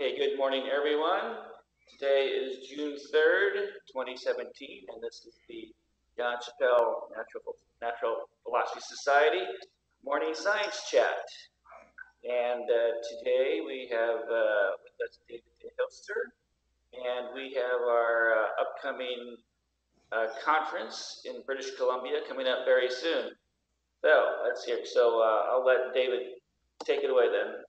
Okay, good morning, everyone. Today is June 3rd, 2017, and this is the John Chappell Natural, Natural Philosophy Society Morning Science Chat. And uh, today we have uh, with us David de Hilster, and we have our uh, upcoming uh, conference in British Columbia coming up very soon. So let's hear. So uh, I'll let David take it away then.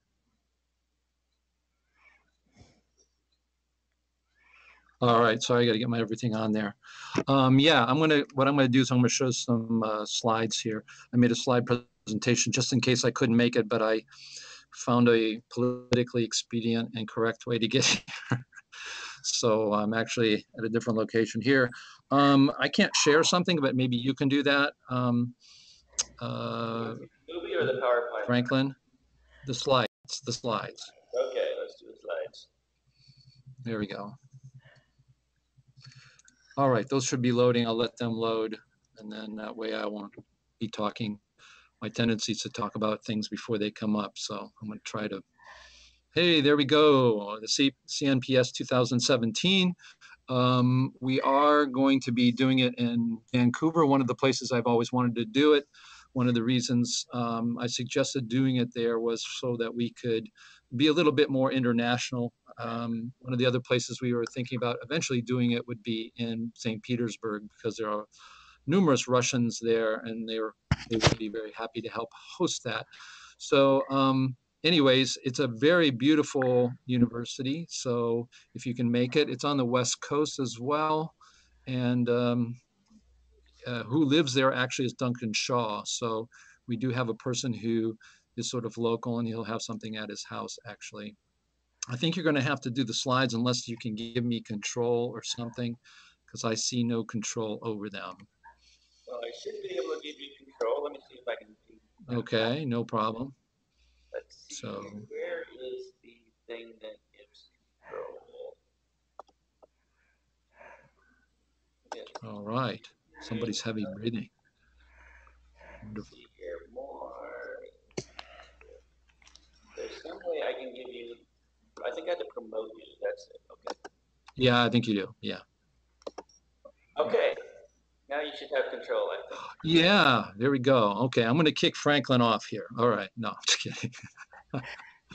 All right, so I got to get my everything on there. Um, yeah, I'm gonna. What I'm gonna do is I'm gonna show some uh, slides here. I made a slide presentation just in case I couldn't make it, but I found a politically expedient and correct way to get here. so I'm actually at a different location here. Um, I can't share something, but maybe you can do that. Um, uh, Movie or the PowerPoint? Franklin, the slides, the slides. Okay, let's do the slides. There we go. All right, those should be loading. I'll let them load. And then that way I won't be talking. My tendency is to talk about things before they come up. So I'm going to try to. Hey, there we go. The C CNPS 2017. Um, we are going to be doing it in Vancouver, one of the places I've always wanted to do it. One of the reasons um, I suggested doing it there was so that we could be a little bit more international. Um, one of the other places we were thinking about eventually doing it would be in St. Petersburg because there are numerous Russians there and they were they would be very happy to help host that. So um, anyways, it's a very beautiful university. So if you can make it, it's on the West Coast as well. And um, uh, who lives there actually is Duncan Shaw. So we do have a person who is sort of local and he'll have something at his house actually. I think you're going to have to do the slides unless you can give me control or something because I see no control over them. Well, I should be able to give you control. Let me see if I can do Okay, no problem. Let's see. So- Where is the thing that gives control? Yes, All right. Somebody's heavy breathing. Wonderful. see here more. There's some way I can give you, I think I have to promote you. That's it. Okay. Yeah, I think you do. Yeah. Okay. Now you should have control, I think. Yeah, there we go. Okay, I'm going to kick Franklin off here. All right. No, I'm just kidding.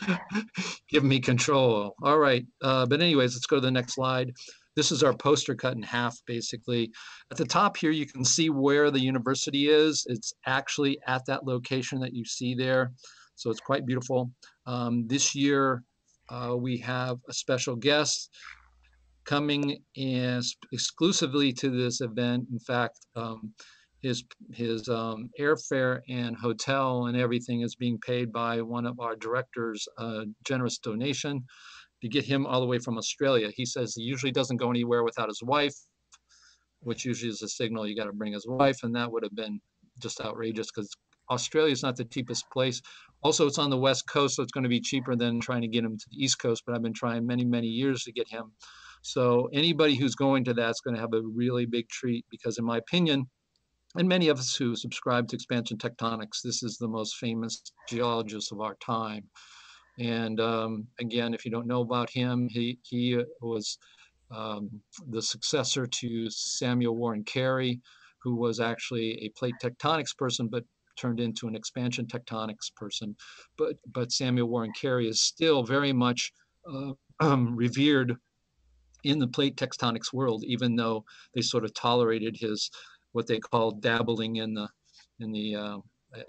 Give me control. All right. Uh, but anyways, let's go to the next slide. This is our poster cut in half, basically. At the top here, you can see where the university is. It's actually at that location that you see there. So it's quite beautiful. Um, this year, uh, we have a special guest coming as exclusively to this event. In fact, um, his his um, airfare and hotel and everything is being paid by one of our directors' generous donation to get him all the way from Australia. He says he usually doesn't go anywhere without his wife, which usually is a signal you got to bring his wife, and that would have been just outrageous because Australia is not the cheapest place. Also, it's on the west coast, so it's going to be cheaper than trying to get him to the east coast. But I've been trying many, many years to get him. So anybody who's going to that's going to have a really big treat because, in my opinion, and many of us who subscribe to expansion tectonics, this is the most famous geologist of our time. And um, again, if you don't know about him, he he was um, the successor to Samuel Warren Carey, who was actually a plate tectonics person, but turned into an expansion tectonics person. But but Samuel Warren Carey is still very much uh, um, revered in the plate tectonics world, even though they sort of tolerated his what they call dabbling in the in the uh,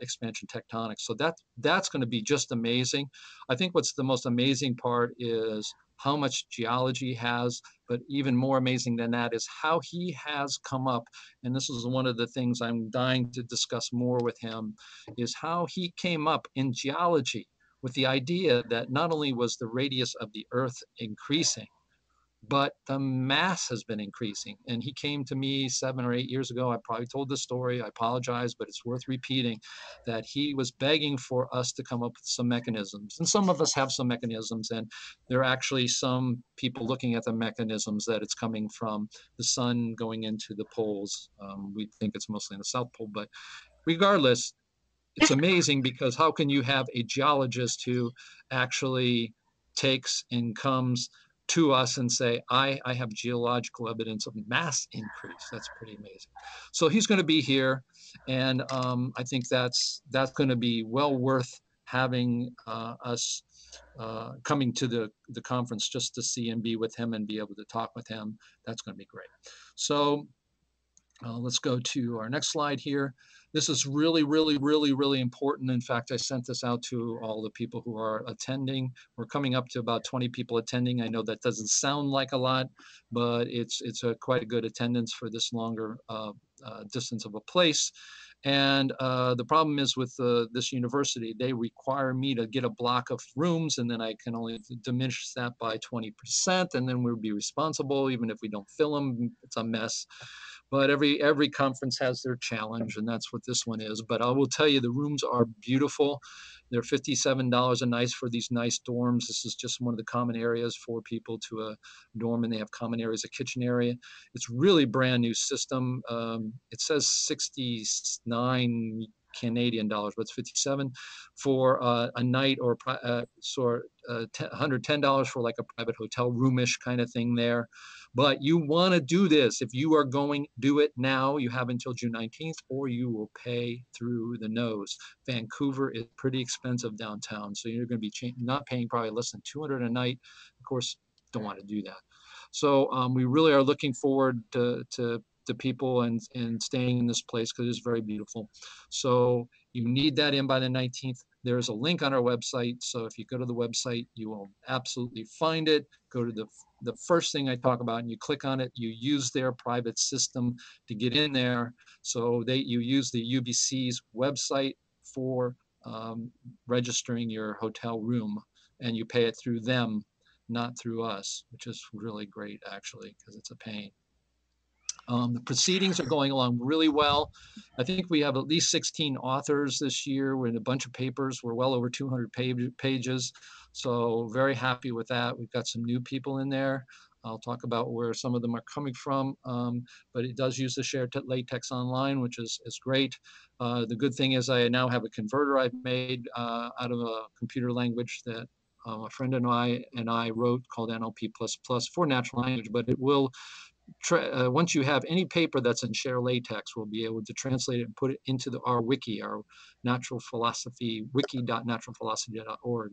expansion tectonics. So that that's going to be just amazing. I think what's the most amazing part is how much geology has, but even more amazing than that is how he has come up. And this is one of the things I'm dying to discuss more with him, is how he came up in geology with the idea that not only was the radius of the Earth increasing, but the mass has been increasing. And he came to me seven or eight years ago. I probably told the story. I apologize, but it's worth repeating that he was begging for us to come up with some mechanisms. And some of us have some mechanisms, and there are actually some people looking at the mechanisms that it's coming from the sun going into the poles. Um, we think it's mostly in the South Pole, but regardless, it's amazing because how can you have a geologist who actually takes and comes to us and say, I, I have geological evidence of mass increase. That's pretty amazing. So he's going to be here, and um, I think that's that's going to be well worth having uh, us uh, coming to the, the conference just to see and be with him and be able to talk with him. That's going to be great. So uh, let's go to our next slide here. This is really, really, really, really important. In fact, I sent this out to all the people who are attending. We're coming up to about 20 people attending. I know that doesn't sound like a lot, but it's it's a quite a good attendance for this longer uh, uh, distance of a place. And uh, the problem is with this university, they require me to get a block of rooms, and then I can only diminish that by 20%, and then we'll be responsible even if we don't fill them. It's a mess but every every conference has their challenge and that's what this one is. But i will tell you the rooms are beautiful. They're $57 a night for these nice dorms. This is just one of the common areas for people to a dorm and they have common areas a kitchen area. It's really brand new system. Um, it says 69 Canadian dollars, it's 57 for uh, a night or uh, sort uh, $110 for like a private hotel roomish kind of thing there. But you want to do this. If you are going, do it now. You have until June 19th, or you will pay through the nose. Vancouver is pretty expensive downtown, so you're going to be not paying probably less than 200 a night. Of course, don't want to do that. So um, we really are looking forward to, to to people and, and staying in this place because it's very beautiful. So you need that in by the 19th. There's a link on our website. So if you go to the website, you will absolutely find it. Go to the, the first thing I talk about and you click on it. You use their private system to get in there. So they you use the UBC's website for um, registering your hotel room and you pay it through them, not through us, which is really great actually because it's a pain. Um, the proceedings are going along really well. I think we have at least 16 authors this year. We're in a bunch of papers. We're well over 200 page, pages. So very happy with that. We've got some new people in there. I'll talk about where some of them are coming from, um, but it does use the shared LaTeX online, which is, is great. Uh, the good thing is I now have a converter I've made uh, out of a computer language that uh, a friend and I and I wrote called NLP++ for natural language, but it will uh, once you have any paper that's in ShareLaTeX, we'll be able to translate it and put it into the, our wiki, our natural philosophy, wiki.naturalphilosophy.org,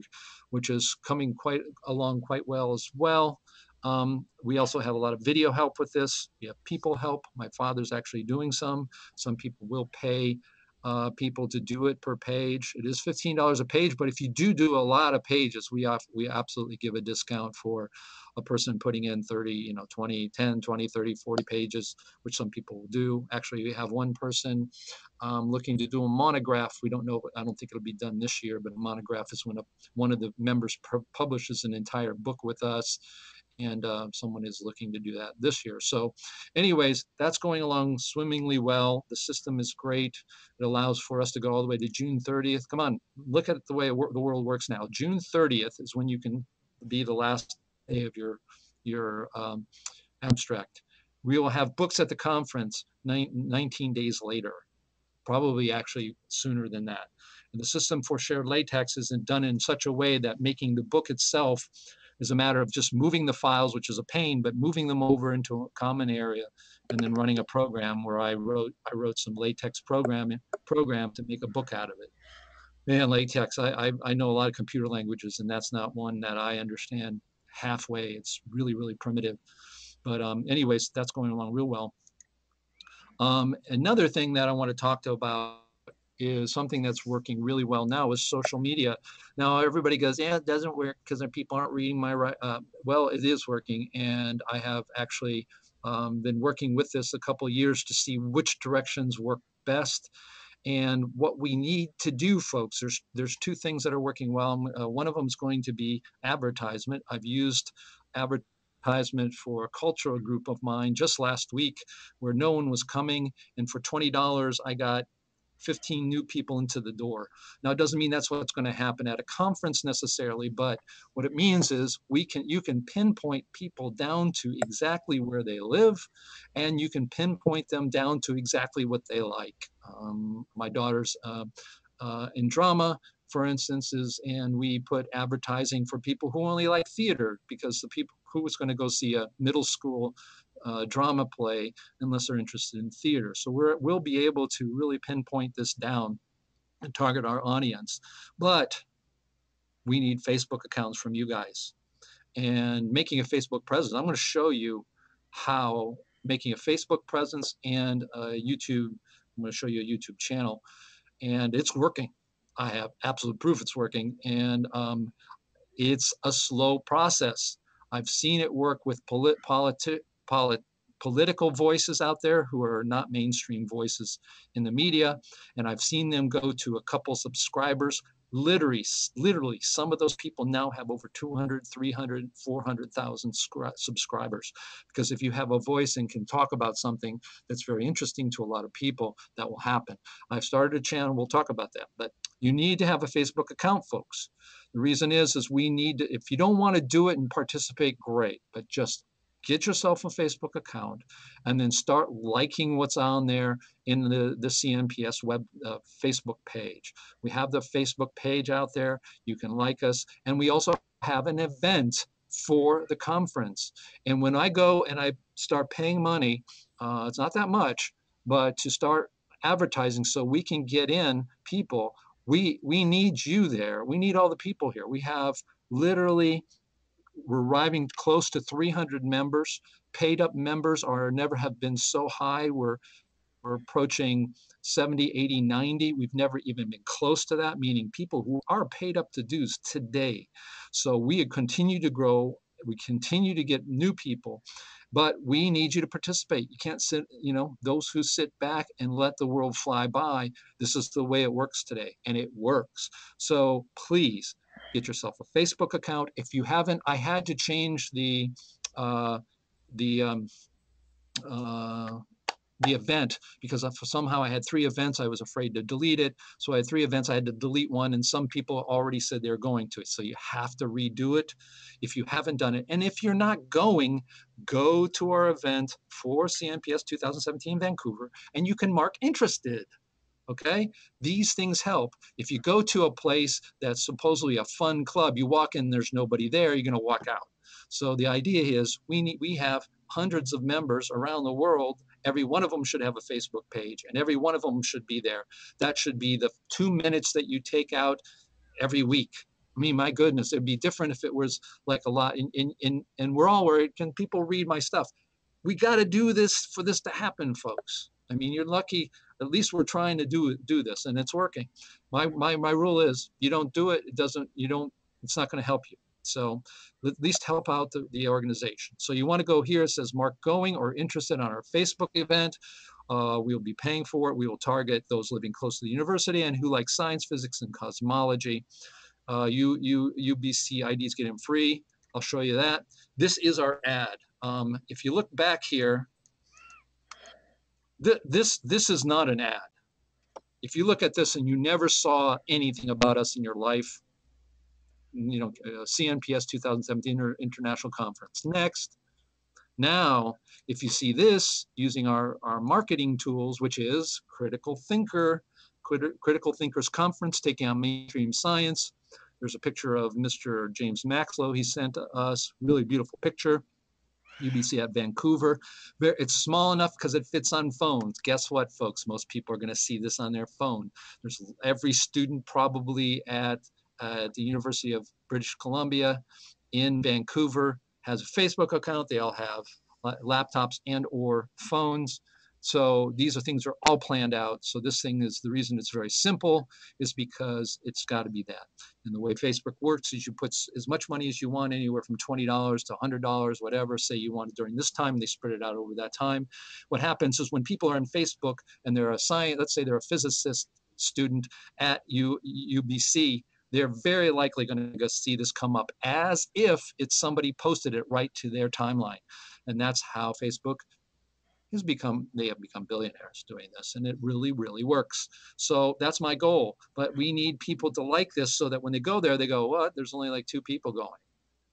which is coming quite along quite well as well. Um, we also have a lot of video help with this. We have people help. My father's actually doing some. Some people will pay uh, people to do it per page. It is $15 a page, but if you do do a lot of pages, we, we absolutely give a discount for a person putting in 30, you know, 20, 10, 20, 30, 40 pages, which some people will do. Actually, we have one person um, looking to do a monograph. We don't know, I don't think it'll be done this year, but a monograph is when a, one of the members publishes an entire book with us and uh, someone is looking to do that this year. So anyways, that's going along swimmingly well. The system is great. It allows for us to go all the way to June 30th. Come on, look at the way the world works now. June 30th is when you can be the last day of your, your um, abstract. We will have books at the conference 19 days later, probably actually sooner than that. And the system for shared latex isn't done in such a way that making the book itself is a matter of just moving the files, which is a pain, but moving them over into a common area and then running a program where I wrote I wrote some latex program program to make a book out of it. Man, latex, I, I, I know a lot of computer languages and that's not one that I understand halfway. It's really, really primitive. But um, anyways, that's going along real well. Um, another thing that I want to talk to about is something that's working really well now is social media. Now everybody goes, yeah, it doesn't work because people aren't reading my right. Uh, well, it is working, and I have actually um, been working with this a couple years to see which directions work best. And what we need to do, folks, there's there's two things that are working well. Uh, one of them is going to be advertisement. I've used advertisement for a cultural group of mine just last week where no one was coming, and for twenty dollars, I got 15 new people into the door. Now, it doesn't mean that's what's going to happen at a conference necessarily, but what it means is we can you can pinpoint people down to exactly where they live, and you can pinpoint them down to exactly what they like. Um, my daughter's uh, uh, in drama. for instance, is and we put advertising for people who only like theater because the people who was going to go see a middle school uh, drama play unless they're interested in theater. So we're, we'll be able to really pinpoint this down and target our audience. But we need Facebook accounts from you guys. And making a Facebook presence, I'm going to show you how making a Facebook presence and a YouTube, I'm going to show you a YouTube channel, and it's working. I have absolute proof it's working, and um, it's a slow process. I've seen it work with polit- politi- polit- political voices out there who are not mainstream voices in the media, and I've seen them go to a couple subscribers. Literally literally some of those people now have over 200 300 400,000 subscribers. Because if you have a voice and can talk about something that's very interesting to a lot of people that will happen. I've started a channel we'll talk about that but you need to have a facebook account folks. The reason is is we need to if you don't want to do it and participate great but just get yourself a Facebook account and then start liking what's on there in the, the CNPS web uh, Facebook page. We have the Facebook page out there. You can like us. And we also have an event for the conference. And when I go and I start paying money, uh, it's not that much, but to start advertising so we can get in people, we, we need you there. We need all the people here. We have literally we're arriving close to 300 members. Paid up members are never have been so high. We're we're approaching 70, 80, 90. We've never even been close to that, meaning people who are paid up to dues today. So we continue to grow. We continue to get new people, but we need you to participate. You can't sit, you know, those who sit back and let the world fly by. This is the way it works today, and it works. So please get yourself a Facebook account. If you haven't, I had to change the uh, the um, uh, the event because somehow I had three events. I was afraid to delete it. So I had three events. I had to delete one, and some people already said they're going to it. So you have to redo it if you haven't done it. And if you're not going, go to our event for CNPS 2017 Vancouver, and you can mark interested okay these things help if you go to a place that's supposedly a fun club you walk in there's nobody there you're going to walk out so the idea is we need we have hundreds of members around the world every one of them should have a facebook page and every one of them should be there that should be the two minutes that you take out every week I mean, my goodness, it'd be different if it was like a lot. In, in, in, and we're all worried. Can people read my stuff? We got to do this for this to happen, folks. I mean, you're lucky at least we're trying to do do this and it's working. My my, my rule is you don't do it it doesn't you don't it's not going to help you. So at least help out the, the organization. So you want to go here it says mark going or interested on our facebook event. Uh, we'll be paying for it. We will target those living close to the university and who like science physics and cosmology. Uh, you you ubc ids get them free. I'll show you that. This is our ad. Um, if you look back here th- this this is not an ad. If you look at this and you never saw anything about us in your life, you know, uh, CNPS 2017 or international conference. Next. Now, if you see this using our, our marketing tools, which is Critical Thinker, Crit- Critical Thinkers Conference, taking on mainstream science. There's a picture of Mr. James Maxlow he sent us, really beautiful picture. UBC at Vancouver. It's small enough because it fits on phones. Guess what, folks? Most people are going to see this on their phone. There's every student probably at uh, the University of British Columbia in Vancouver has a Facebook account. They all have laptops and or phones. So these are things are all planned out. So this thing is the reason it's very simple is because it's got to be that. And the way Facebook works is you put as much money as you want, anywhere from $20 to $100, whatever, say you want it during this time, they spread it out over that time. What happens is when people are on Facebook and they're a science, let's say they're a physicist student at U, UBC, they're very likely going to see this come up as if it's somebody posted it right to their timeline. And that's how Facebook has become they have become billionaires doing this and it really really works. So that's my goal but we need people to like this so that when they go there they go what? There's only like two people going.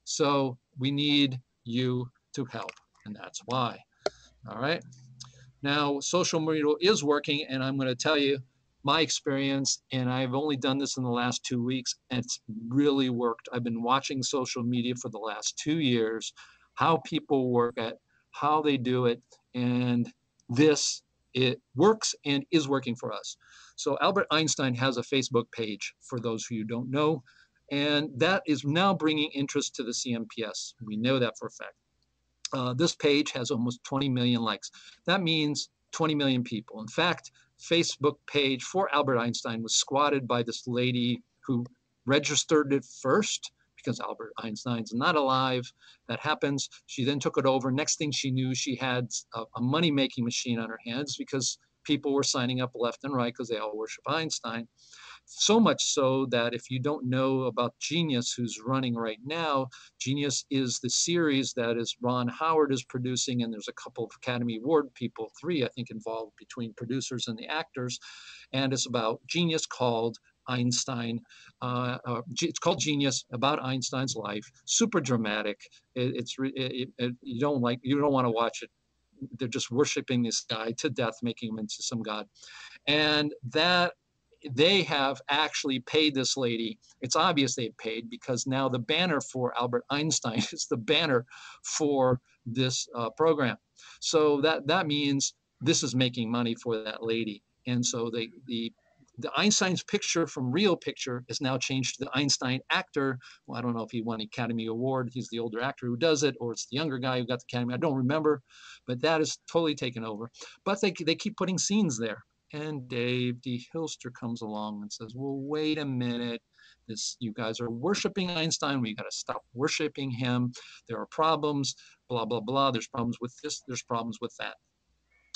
So we need you to help and that's why. All right? Now social media is working and i'm going to tell you my experience, and I've only done this in the last two weeks, and it's really worked. I've been watching social media for the last two years, how people work at, how they do it, and this it works and is working for us. So Albert Einstein has a Facebook page for those who you don't know, and that is now bringing interest to the CNPS. We know that for a fact. Uh, this page has almost 20 million likes. That means 20 million people. In fact, Facebook page for Albert Einstein was squatted by this lady who registered it first because Albert Einstein's not alive. That happens. She then took it over. Next thing she knew, she had a, a money making machine on her hands because people were signing up left and right because they all worship Einstein. So much so that if you don't know about Genius, who's running right now, Genius is the series that is Ron Howard is producing, and there's a couple of Academy Award people, three I think, involved between producers and the actors, and it's about Genius called Einstein. Uh, uh, it's called Genius about Einstein's life. Super dramatic. It, it's it, it, you don't like you don't want to watch it. They're just worshiping this guy to death, making him into some god, and that they have actually paid this lady. It's obvious they've paid because now the banner for Albert Einstein is the banner for this uh, program. So that that means this is making money for that lady. And so they, the the Einstein's picture from real picture is now changed to the Einstein actor. Well, I don't know if he won Academy Award. He's the older actor who does it, or it's the younger guy who got the Academy. I don't remember, but that is totally taken over. But they, they keep putting scenes there. And Dave de Hilster comes along and says, well, wait a minute. This, you guys are worshiping Einstein. We got to stop worshiping him. There are problems, blah, blah, blah. There's problems with this. There's problems with that.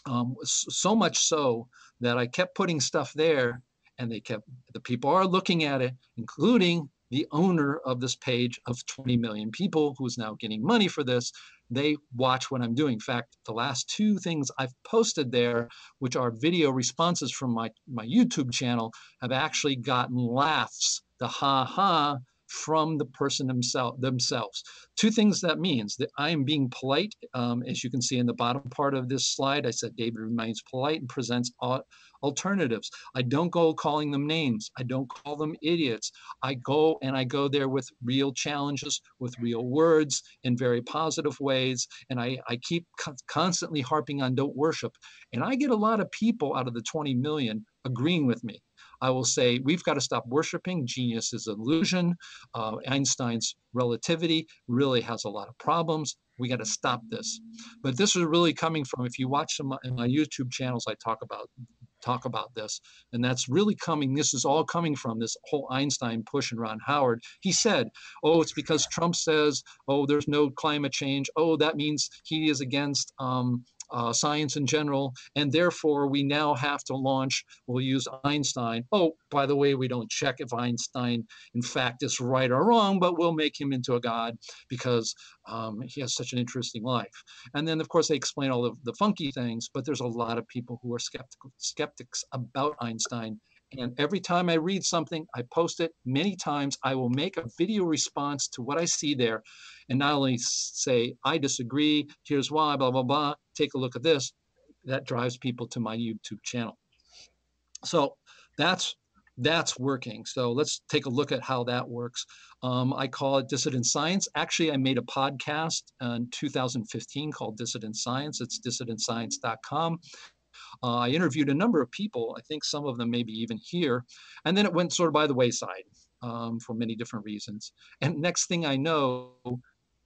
Um, so much so that I kept putting stuff there and they kept, the people are looking at it, including the owner of this page of 20 million people who's now getting money for this they watch what I'm doing. In fact, the last two things I've posted there, which are video responses from my, my YouTube channel, have actually gotten laughs, the ha ha from the person themselves themselves. Two things that means that I am being polite. Um, as you can see in the bottom part of this slide, I said David remains polite and presents alternatives. I don't go calling them names. I don't call them idiots. I go and I go there with real challenges, with real words in very positive ways. And I, I keep co constantly harping on don't worship. And I get a lot of people out of the 20 million agreeing with me. I will say we've got to stop worshiping. Genius is illusion. Uh, Einstein's relativity really has a lot of problems. We got to stop this. But this is really coming from, if you watch some in my YouTube channels, I talk about talk about this. And that's really coming, this is all coming from this whole Einstein push and Ron Howard. He said, oh, it's because Trump says, oh, there's no climate change. Oh, that means he is against um, uh, science in general, and therefore we now have to launch, we'll use Einstein. Oh, by the way, we don't check if Einstein in fact is right or wrong, but we'll make him into a god because um, he has such an interesting life. And then of course they explain all of the funky things, but there's a lot of people who are skeptical, skeptics about Einstein and every time I read something, I post it many times. I will make a video response to what I see there and not only say, I disagree, here's why, blah, blah, blah, take a look at this. That drives people to my YouTube channel. So that's that's working. So let's take a look at how that works. Um, I call it Dissident Science. Actually, I made a podcast in 2015 called Dissident Science. It's dissidentscience.com. Uh, I interviewed a number of people, I think some of them maybe even here, and then it went sort of by the wayside um, for many different reasons. And next thing I know,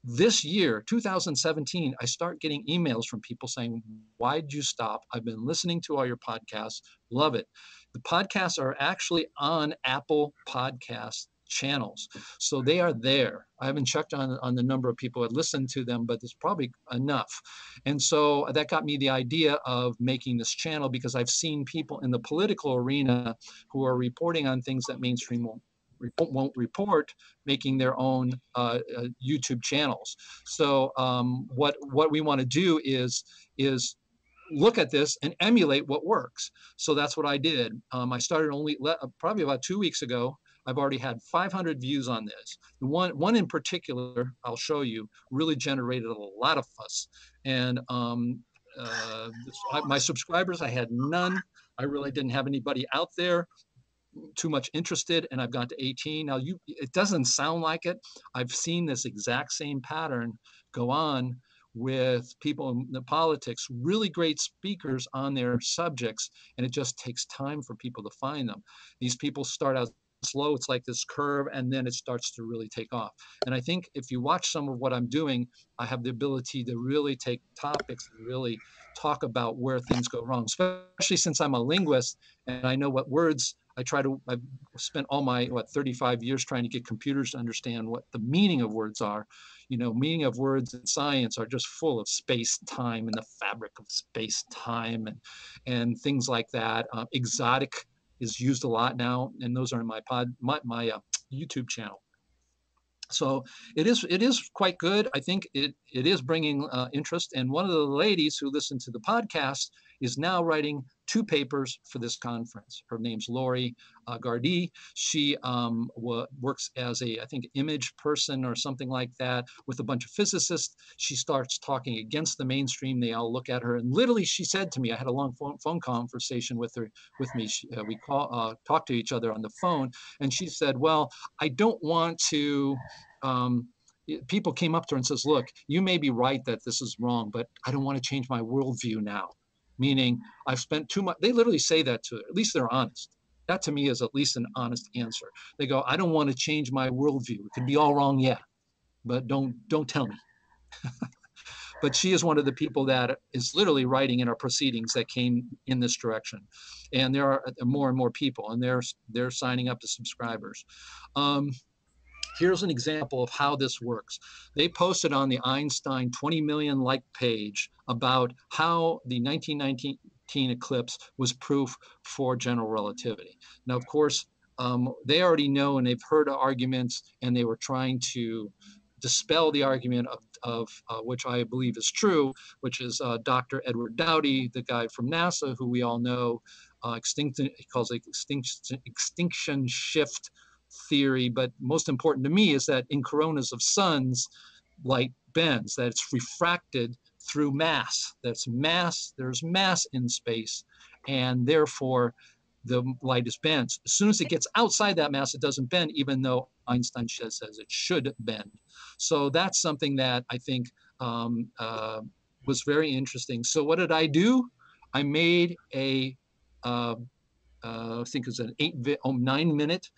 this year, 2017, I start getting emails from people saying, Why did you stop? I've been listening to all your podcasts, love it. The podcasts are actually on Apple Podcasts channels. So they are there. I haven't checked on, on the number of people that listen to them, but it's probably enough. And so that got me the idea of making this channel because I've seen people in the political arena who are reporting on things that mainstream won't won't report making their own uh, uh, YouTube channels. So um, what what we want to do is is look at this and emulate what works. So that's what I did. Um, I started only probably about two weeks ago. I've already had 500 views on this. The one, one in particular, I'll show you, really generated a lot of fuss. And um, uh, my subscribers, I had none I really didn't have anybody out there too much interested and I've gone to 18. Now you it doesn't sound like it. I've seen this exact same pattern go on with people in the politics, really great speakers on their subjects, and it just takes time for people to find them. These people start out slow, it's like this curve, and then it starts to really take off. And I think if you watch some of what I'm doing, I have the ability to really take topics and really talk about where things go wrong, especially since I'm a linguist and I know what words I try to, I've spent all my, what, 35 years trying to get computers to understand what the meaning of words are. You know, meaning of words in science are just full of space, time, and the fabric of space, time, and, and things like that. Uh, exotic is used a lot now, and those are in my pod, my, my uh, YouTube channel. So it is it is quite good. I think it it is bringing uh, interest. And one of the ladies who listened to the podcast is now writing two papers for this conference. Her name's Lori uh. She um, works as a, I think, image person or something like that with a bunch of physicists. She starts talking against the mainstream. They all look at her, and literally, she said to me, I had a long phone, phone conversation with her, with me. She, uh, we call, uh, talked to each other on the phone, and she said, "Well, I don't want to." Um, people came up to her and says, "Look, you may be right that this is wrong, but I don't want to change my worldview now." Meaning I've spent too much. They literally say that to, at least they're honest. That to me is at least an honest answer. They go, I don't want to change my worldview. It could be all wrong yeah, but don't don't tell me. but she is one of the people that is literally writing in our proceedings that came in this direction and there are more and more people and they're they're signing up to subscribers um, Here's an example of how this works. They posted on the Einstein 20 million like page about how the 1919 eclipse was proof for general relativity. Now, of course, um, they already know and they've heard arguments and they were trying to dispel the argument of, of uh, which I believe is true, which is uh, Dr. Edward Dowdye, the guy from NASA, who we all know, uh, he calls it extinction, extinction shift theory, but most important to me is that in coronas of suns, light bends, that it's refracted through mass. That's mass, there's mass in space, and therefore the light is bent. As soon as it gets outside that mass, it doesn't bend, even though Einstein says it should bend. So that's something that I think um, uh, was very interesting. So what did I do? I made a, uh, uh, I think it was an eight, oh, nine minute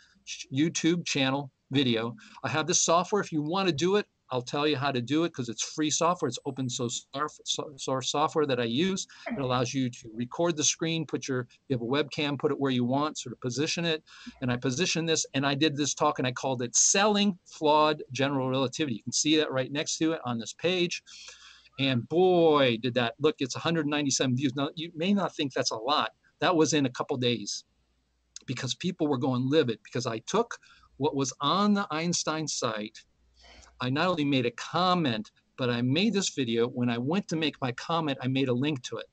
YouTube channel video. I have this software. If you want to do it, I'll tell you how to do it because it's free software. It's open source software that I use. It allows you to record the screen, put your, you have a webcam, put it where you want, sort of position it. And I position this and I did this talk and I called it Selling Flawed General Relativity. You can see that right next to it on this page. And boy, did that look, it's 197 views. Now, you may not think that's a lot. That was in a couple days because people were going livid because I took what was on the Einstein site. I not only made a comment, but I made this video. When I went to make my comment, I made a link to it.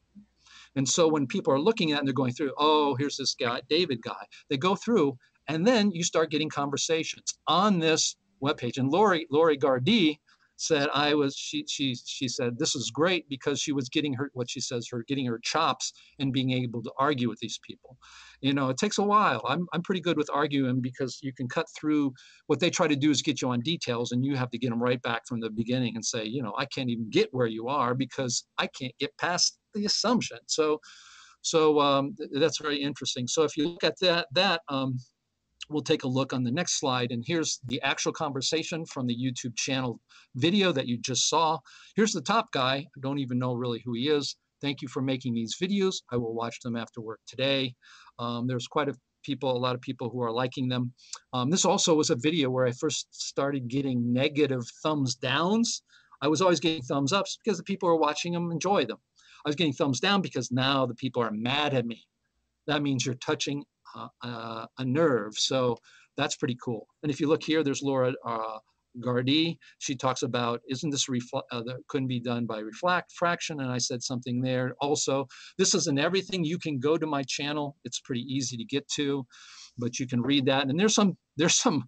And so when people are looking at it and they're going through, oh, here's this guy, David guy, they go through and then you start getting conversations on this webpage. And Lori, Lori Gardi said I was she she she said this is great because she was getting her what she says her getting her chops and being able to argue with these people. You know, it takes a while. I'm I'm pretty good with arguing because you can cut through what they try to do is get you on details and you have to get them right back from the beginning and say, you know, I can't even get where you are because I can't get past the assumption. So so um, that's very interesting. So if you look at that that um, we'll take a look on the next slide. And here's the actual conversation from the YouTube channel video that you just saw. Here's the top guy. I don't even know really who he is. Thank you for making these videos. I will watch them after work today. Um, there's quite a people, a lot of people who are liking them. Um, this also was a video where I first started getting negative thumbs downs. I was always getting thumbs ups because the people are watching them enjoy them. I was getting thumbs down because now the people are mad at me. That means you're touching uh, a nerve. So that's pretty cool. And if you look here, there's Laura uh, Gardi. She talks about, isn't this refl- uh, couldn't be done by reflect fraction? And I said something there. Also, this isn't everything. You can go to my channel. It's pretty easy to get to, but you can read that. And there's some there's some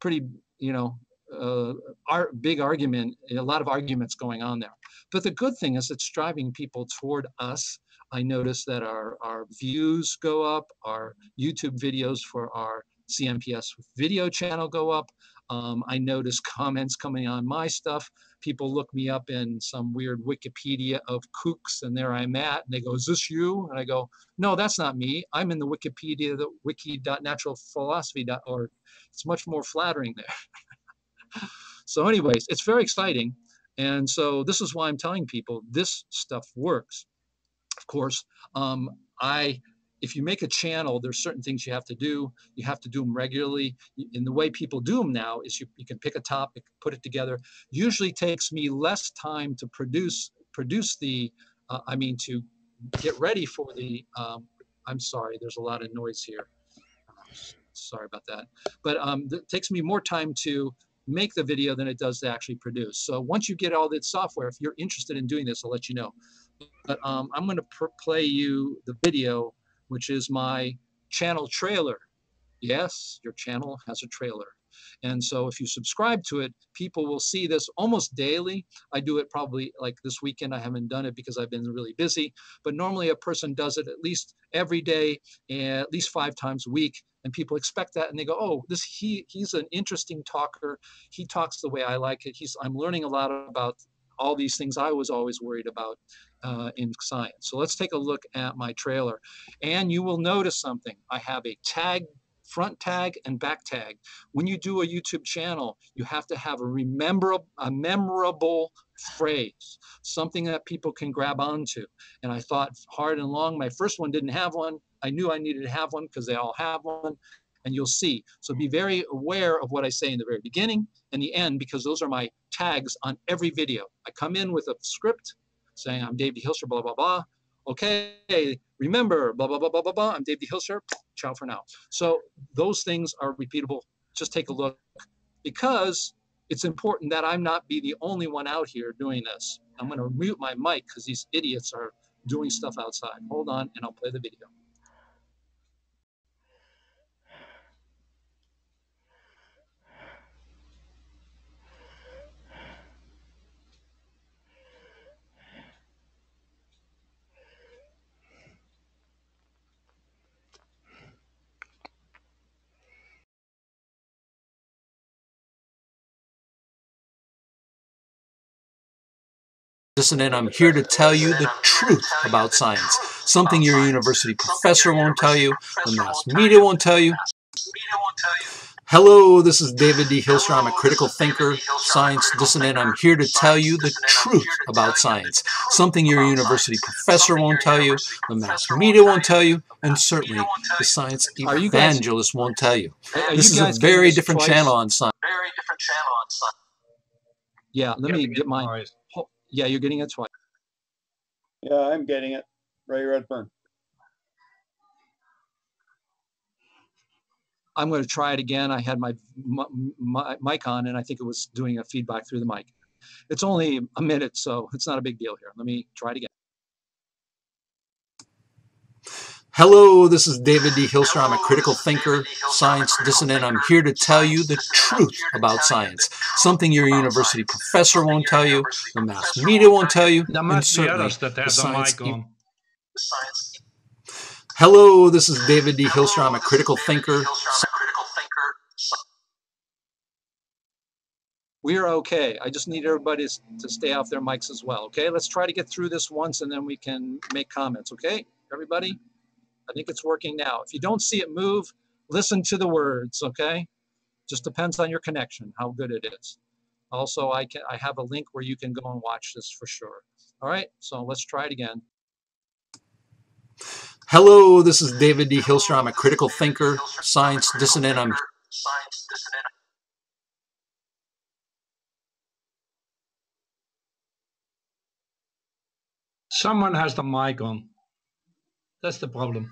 pretty you know uh, art, big argument, a lot of arguments going on there. But the good thing is it's driving people toward us I notice that our, our views go up, our YouTube videos for our CNPS video channel go up. Um, I notice comments coming on my stuff. People look me up in some weird Wikipedia of kooks, and there I'm at. And they go, "Is this you?" And I go, "No, that's not me. I'm in the Wikipedia, the wiki.naturalphilosophy.org. It's much more flattering there." so, anyways, it's very exciting, and so this is why I'm telling people this stuff works. Of course, um, I if you make a channel, there's certain things you have to do. You have to do them regularly. And the way people do them now is you, you can pick a topic, put it together. Usually takes me less time to produce produce the, uh, I mean, to get ready for the, um, I'm sorry, there's a lot of noise here. Sorry about that. But um, it takes me more time to make the video than it does to actually produce. So once you get all that software, if you're interested in doing this, I'll let you know. But um, I'm going to play you the video which is my channel trailer. Yes, your channel has a trailer. And so if you subscribe to it, people will see this almost daily. I do it probably like this weekend. I haven't done it because I've been really busy. But normally a person does it at least every day, at least five times a week. And people expect that and they go, oh, this he he's an interesting talker. He talks the way I like it. He's I'm learning a lot about all these things I was always worried about uh, in science. So let's take a look at my trailer. And you will notice something. I have a tag, front tag and back tag. When you do a YouTube channel, you have to have a, rememberable, a memorable phrase, something that people can grab onto. And I thought hard and long. My first one didn't have one. I knew I needed to have one because they all have one and you'll see. So be very aware of what I say in the very beginning and the end because those are my tags on every video. I come in with a script saying I'm Dave de Hilster, blah, blah, blah. Okay, remember, blah, blah, blah, blah, blah, blah. I'm Dave de Hilster. Ciao for now. So those things are repeatable. Just take a look because it's important that I'm not be the only one out here doing this. I'm going to mute my mic because these idiots are doing stuff outside. Hold on, and I'll play the video. Listen in, I'm here to tell you the truth about science. Something your university professor won't tell you, the mass media won't tell you. Hello, this is David de Hilster. I'm a critical thinker, science dissonant. I'm here to tell you the truth about science. Something your university professor won't tell you, the mass media won't tell you, and certainly the science evangelist won't tell you. This is a very different channel on science. Very different channel on science. Yeah, let me get my yeah, you're getting it twice. Yeah, I'm getting it. Ray Redburn. I'm going to try it again. I had my, my, mic on and I think it was doing a feedback through the mic. It's only a minute, so it's not a big deal here. Let me try it again. Hello, this is David de Hilster. I'm a critical thinker, science dissonant. I'm here to tell you the truth about science. Something your university professor won't tell you, the mass media won't tell you, and certainly the science. Hello, this is David de Hilster. I'm a critical thinker. We are okay. I just need everybody to stay off their mics as well. Okay, let's try to get through this once and then we can make comments. Okay, everybody? I think it's working now. If you don't see it move, listen to the words, okay? Just depends on your connection, how good it is. Also, I can I have a link where you can go and watch this for sure. All right, so let's try it again. Hello, this is David de Hilster. I'm a critical thinker, science dissonant. I'm Someone has the mic on. That's the problem.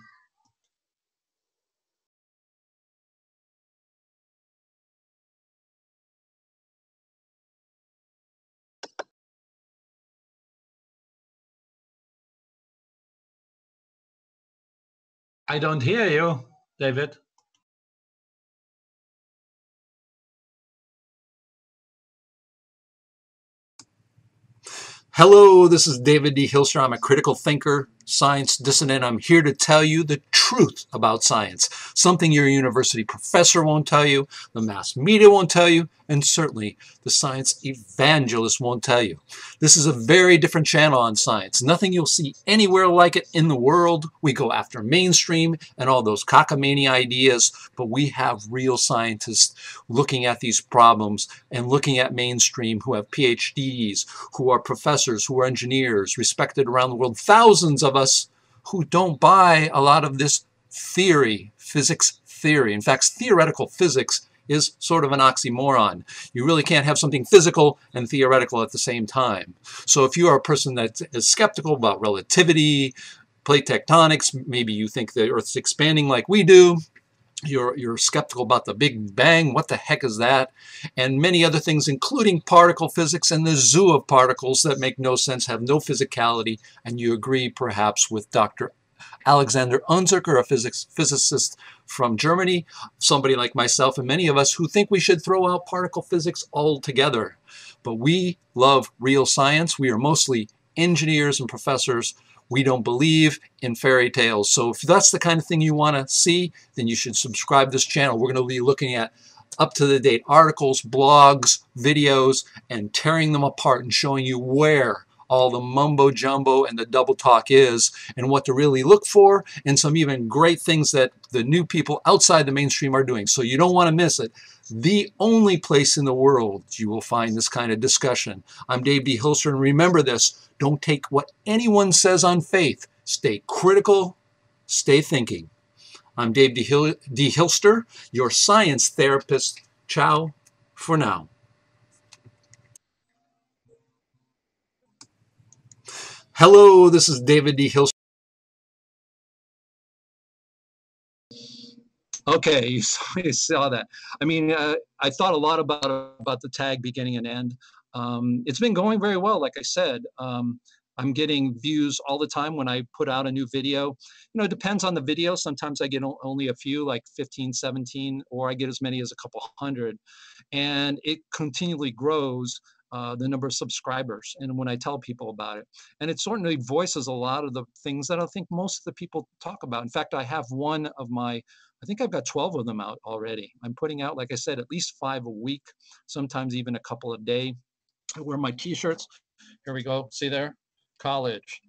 I don't hear you, David. Hello, this is David de Hilster. I'm a critical thinker, science dissonant. I'm here to tell you the truth about science, something your university professor won't tell you, the mass media won't tell you, and certainly the science evangelist won't tell you. This is a very different channel on science. Nothing you'll see anywhere like it in the world. We go after mainstream and all those cockamamie ideas, but we have real scientists looking at these problems and looking at mainstream who have PhDs, who are professors, who are engineers, respected around the world. Thousands of us who don't buy a lot of this theory, physics theory. In fact, theoretical physics is sort of an oxymoron. You really can't have something physical and theoretical at the same time. So if you are a person that is skeptical about relativity, plate tectonics, maybe you think the Earth's expanding like we do, you're, you're skeptical about the Big Bang, what the heck is that? And many other things, including particle physics and the zoo of particles that make no sense, have no physicality, and you agree perhaps with Dr. Alexander Unzicker, a physics physicist from Germany, somebody like myself and many of us who think we should throw out particle physics altogether. But we love real science. We are mostly engineers and professors. We don't believe in fairy tales. So if that's the kind of thing you want to see, then you should subscribe to this channel. We're going to be looking at up-to-the-date articles, blogs, videos, and tearing them apart and showing you where all the mumbo jumbo and the double talk is and what to really look for and some even great things that the new people outside the mainstream are doing. So you don't want to miss it. The only place in the world you will find this kind of discussion. I'm Dave de Hilster and remember this, don't take what anyone says on faith. Stay critical, stay thinking. I'm Dave D. de Hilster, your science therapist. Ciao for now. Hello, this is David D. Hill. Okay, you saw, you saw that. I mean, uh, I thought a lot about about the tag beginning and end. Um, it's been going very well, like I said. Um, I'm getting views all the time when I put out a new video. You know, it depends on the video. Sometimes I get only a few, like 15, 17, or I get as many as a couple hundred. And it continually grows uh, the number of subscribers and when I tell people about it. And it certainly voices a lot of the things that I think most of the people talk about. In fact, I have one of my, I think I've got 12 of them out already. I'm putting out, like I said, at least five a week, sometimes even a couple a day. I wear my t-shirts. Here we go. See there? College.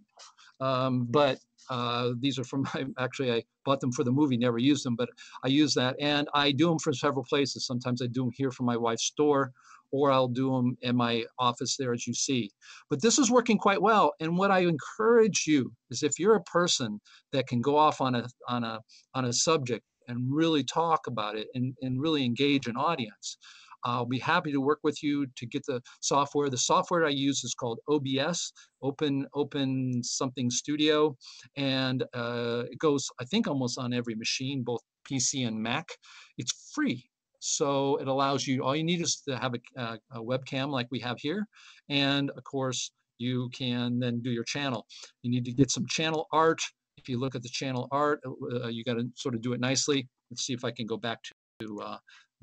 Um, but uh, these are from my, actually I bought them for the movie, never used them, but I use that. And I do them from several places. Sometimes I do them here from my wife's store or I'll do them in my office there as you see. But this is working quite well. And what I encourage you is if you're a person that can go off on a, on a, on a subject and really talk about it and, and really engage an audience, I'll be happy to work with you to get the software. The software I use is called OBS, Open Open Something Studio, and uh, it goes, I think, almost on every machine, both PC and Mac. It's free. So it allows you, all you need is to have a, a, a webcam like we have here. And of course, you can then do your channel. You need to get some channel art. If you look at the channel art, uh, you got to sort of do it nicely. Let's see if I can go back to uh,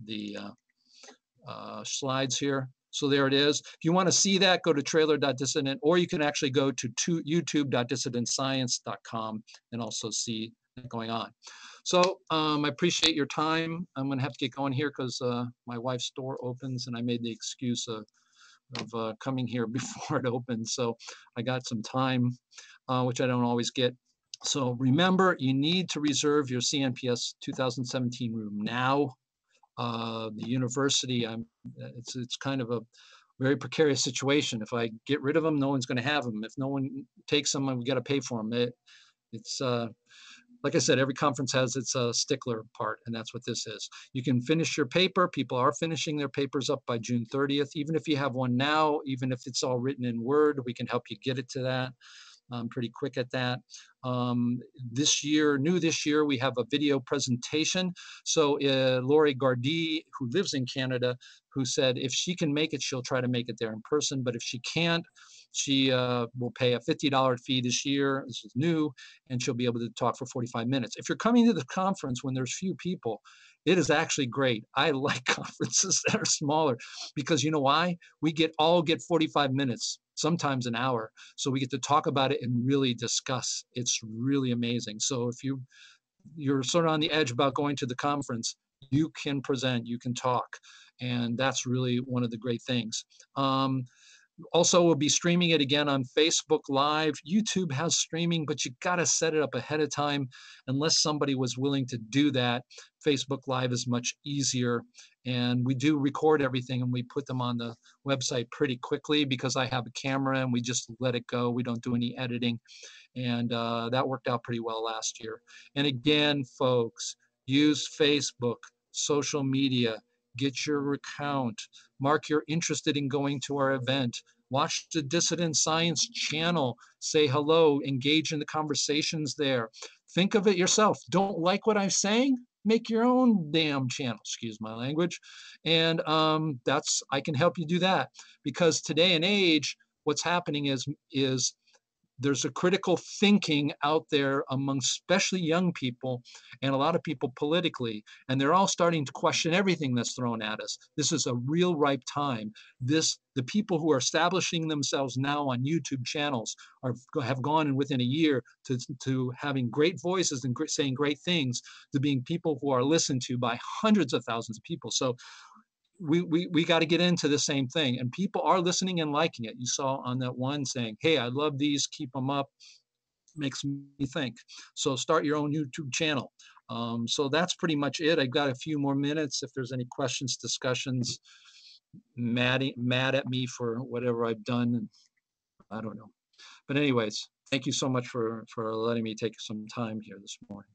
the uh, uh, slides here. So there it is. If you want to see that, go to trailer.dissident, or you can actually go to, to youtube.dissidentscience.com and also see going on. So um, I appreciate your time. I'm going to have to get going here because uh, my wife's store opens and I made the excuse of, of uh, coming here before it opens. So I got some time, uh, which I don't always get. So remember, you need to reserve your CNPS 2017 room now. Uh, the university, I'm, it's, it's kind of a very precarious situation. If I get rid of them, no one's going to have them. If no one takes them, we've got to pay for them. It, it's uh, like I said, every conference has its uh, stickler part, and that's what this is. You can finish your paper. People are finishing their papers up by June 30th. Even if you have one now, even if it's all written in Word, we can help you get it to that. I'm pretty quick at that. Um, this year, new this year, we have a video presentation. So uh, Lori Gardi, who lives in Canada, who said if she can make it, she'll try to make it there in person. But if she can't, she uh, will pay a $50 fee this year. This is new, and she'll be able to talk for 45 minutes. If you're coming to the conference when there's few people, it is actually great. I like conferences that are smaller because you know why? We get all get 45 minutes, sometimes an hour. So we get to talk about it and really discuss. It's really amazing. So if you you're sort of on the edge about going to the conference, you can present, you can talk, and that's really one of the great things. Um, also, we'll be streaming it again on Facebook Live. YouTube has streaming, but you got to set it up ahead of time. Unless somebody was willing to do that, Facebook Live is much easier. And we do record everything and we put them on the website pretty quickly because I have a camera and we just let it go. We don't do any editing. And uh, that worked out pretty well last year. And again, folks, use Facebook, social media, get your account, mark you're interested in going to our event, watch the Dissident Science channel, say hello, engage in the conversations there. Think of it yourself. Don't like what I'm saying? Make your own damn channel, excuse my language. And um, that's, I can help you do that because today and age, what's happening is, is there's a critical thinking out there among especially young people and a lot of people politically and they're all starting to question everything that's thrown at us. This is a real ripe time. This the people who are establishing themselves now on youtube channels are have gone in within a year to, to having great voices and saying great things to being people who are listened to by hundreds of thousands of people. So we, we, we got to get into the same thing. And people are listening and liking it. You saw on that one saying, hey, I love these, keep them up. Makes me think. So start your own YouTube channel. Um, so that's pretty much it. I've got a few more minutes. If there's any questions, discussions, mad, mad at me for whatever I've done. I don't know. But anyways, thank you so much for, for letting me take some time here this morning.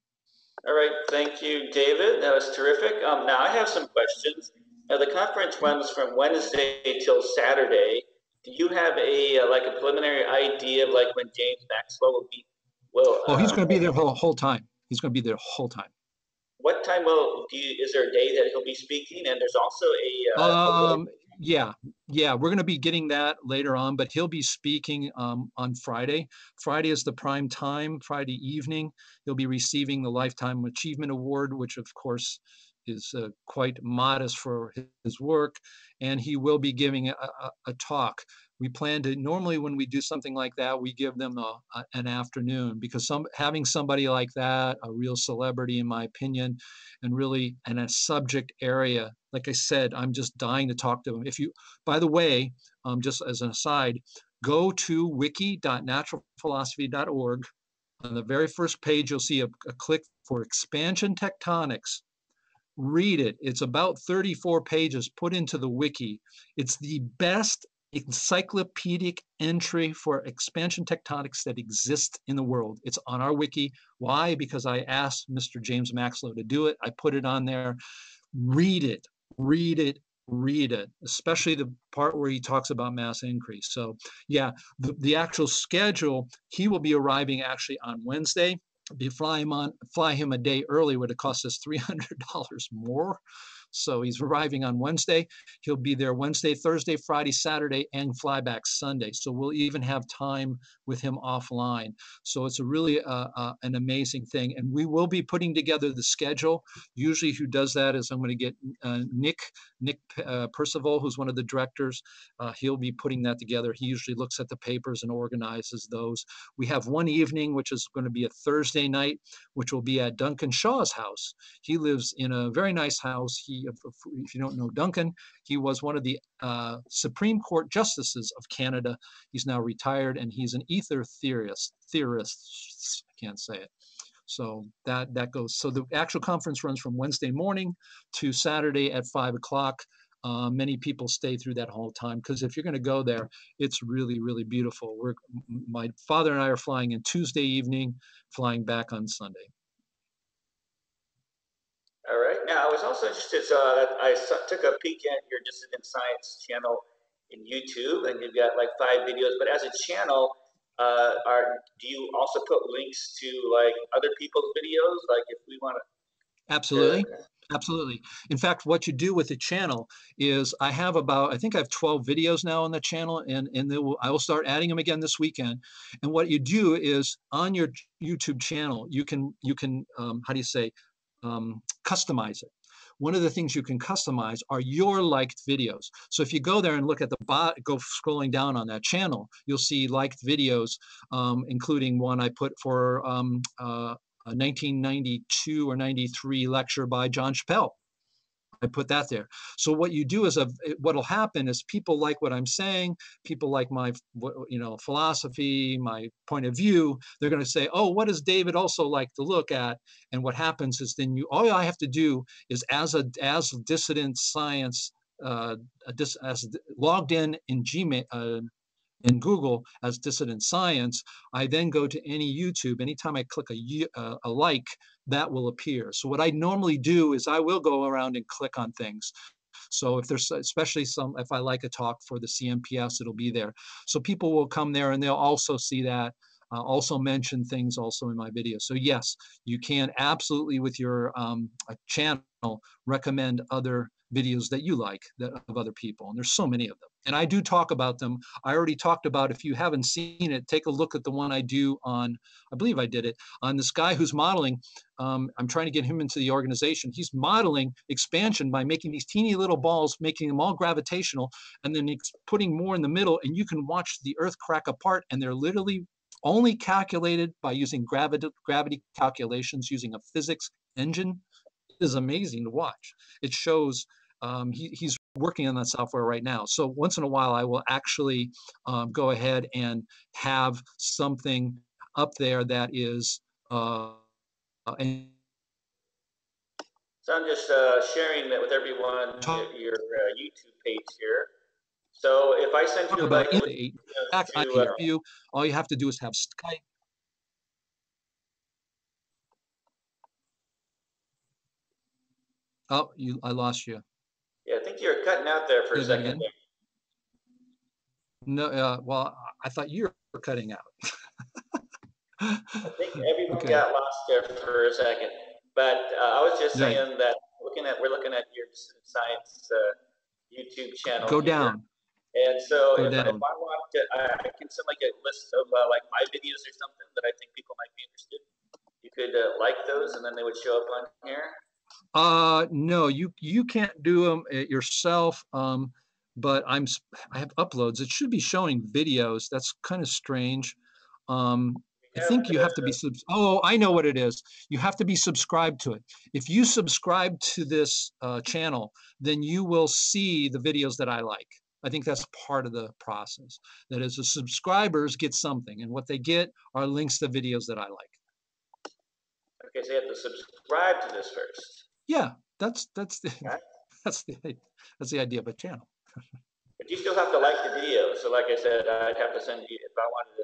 All right, thank you, David. That was terrific. Um, now I have some questions. Now, the conference runs from Wednesday till Saturday. Do you have a uh, like a preliminary idea of like when James Maxlow will be? Well, oh, he's going to be there the whole time. He's going to be there the whole time. What time will do? You, is there a day that he'll be speaking? And there's also a. Uh, um, yeah, yeah, we're going to be getting that later on, but he'll be speaking um, on Friday. Friday is the prime time. Friday evening, he'll be receiving the Lifetime Achievement Award, which of course is uh, quite modest for his work, and he will be giving a, a, a, talk. We plan to normally when we do something like that, we give them a, an afternoon because some having somebody like that, a real celebrity in my opinion, and really in a subject area. Like I said, I'm just dying to talk to him. If you, by the way, um, just as an aside, go to wiki.naturalphilosophy.org. On the very first page, you'll see a, a click for expansion tectonics read it. It's about 34 pages put into the wiki. It's the best encyclopedic entry for expansion tectonics that exists in the world. It's on our wiki. Why? Because I asked Mr. James Maxlow to do it. I put it on there. Read it, read it, read it, especially the part where he talks about mass increase. So, yeah, the, the actual schedule, he will be arriving actually on Wednesday be fly him on fly him a day early would have cost us $300 more so he's arriving on Wednesday. He'll be there Wednesday, Thursday, Friday, Saturday, and fly back Sunday. So we'll even have time with him offline. So it's a really uh, uh, an amazing thing. And we will be putting together the schedule. Usually, who does that is I'm going to get uh, Nick Nick uh, Percival, who's one of the directors. Uh, he'll be putting that together. He usually looks at the papers and organizes those. We have one evening, which is going to be a Thursday night, which will be at Duncan Shaw's house. He lives in a very nice house. He if you don't know Duncan, he was one of the uh, Supreme Court justices of Canada. He's now retired, and he's an ether theorist. Theorist, I can't say it. So that that goes. So the actual conference runs from Wednesday morning to Saturday at five o'clock. Uh, many people stay through that whole time because if you're going to go there, it's really, really beautiful. We're, my father and I are flying in Tuesday evening, flying back on Sunday. All right. Now, I was also interested. So I took a peek at your Dissident Science channel in YouTube, and you've got like five videos. But as a channel, uh, are do you also put links to like other people's videos? Like if we want to. Absolutely. Absolutely. In fact, what you do with the channel is I have about, I think I have 12 videos now on the channel and, and will, I will start adding them again this weekend. And what you do is on your YouTube channel, you can, you can, um, how do you say, um, customize it. one of the things you can customize are your liked videos. So if you go there and look at the bot, go scrolling down on that channel, you'll see liked videos, um, including one I put for um, uh, a 1992 or 93 lecture by John Chappell. I put that there. So what you do is a what'll happen is people like what I'm saying, people like my you know philosophy, my point of view. They're going to say, "Oh, what does David also like to look at?" And what happens is then you all I have to do is as a as dissident science uh, as logged in in Gmail uh, in Google as dissident science, I then go to any YouTube. Anytime I click a, uh, a like, that will appear. So what I normally do is I will go around and click on things. So if there's especially some, if I like a talk for the CNPS, it'll be there. So people will come there and they'll also see that. Uh, also mention things also in my video. So yes, you can absolutely with your um, channel recommend other videos that you like that, of other people. And there's so many of them. And I do talk about them. I already talked about, if you haven't seen it, take a look at the one I do on, I believe I did it, on this guy who's modeling. Um, I'm trying to get him into the organization. He's modeling expansion by making these teeny little balls, making them all gravitational, and then putting more in the middle. And you can watch the Earth crack apart, and they're literally only calculated by using gravity, gravity calculations using a physics engine. It is amazing to watch. It shows um, he, he's working on that software right now. So once in a while, I will actually um, go ahead and have something up there that is. Uh, and so I'm just uh, sharing that with everyone Talk, your uh, YouTube page here. So if I send you about back to, uh, you, all you have to do is have Skype. Oh, you! I lost you. Yeah, I think you were cutting out there for a second. No, uh, well, I thought you were cutting out. I think everyone okay. got lost there for a second. But uh, I was just saying that looking at we're looking at your science uh, YouTube channel. Go here. down. And so if, if, I want to, I can send like a list of uh, like my videos or something that I think people might be interested. You could uh, like those, and then they would show up on here. Uh, no, you you can't do them yourself. Um, but I'm I have uploads. It should be showing videos. That's kind of strange. Um, I think you have to be sub. Oh, I know what it is. You have to be subscribed to it. If you subscribe to this uh, channel, then you will see the videos that I like. I think that's part of the process. That is, the subscribers get something, and what they get are links to videos that I like. Okay, so you have to subscribe to this first. Yeah, that's that's the that's the that's the idea of a channel. but you still have to like the video. So, like I said, I'd have to send you if I wanted to.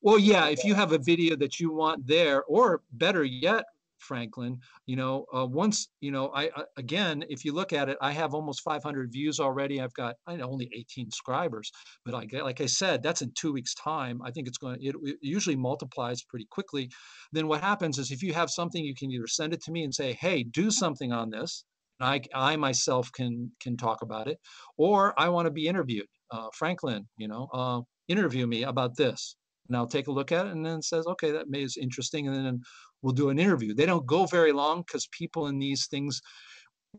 Well, yeah, if you have a video that you want there, or better yet, Franklin. You know, uh, once you know, I, again, if you look at it, I have almost 500 views already. I've got I know only 18 subscribers, but I like I said, that's in two weeks' time. I think it's going. It, it usually multiplies pretty quickly. Then what happens is if you have something, you can either send it to me and say, "Hey, do something on this." I, I myself can can talk about it, or I want to be interviewed. Uh, Franklin, you know, uh, interview me about this and I'll take a look at it and then it says, okay, that may is interesting. And then we'll do an interview. They don't go very long because people in these things,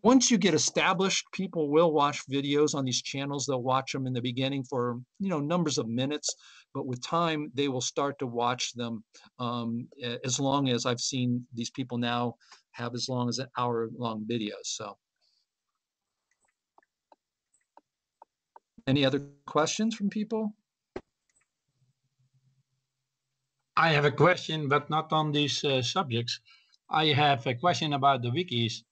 once you get established, people will watch videos on these channels. They'll watch them in the beginning for you know numbers of minutes, but with time they will start to watch them. Um, as long as I've seen these people now have as long as an hour long videos. So. Any other questions from people? I have a question, but not on these uh, subjects. I have a question about the wikis.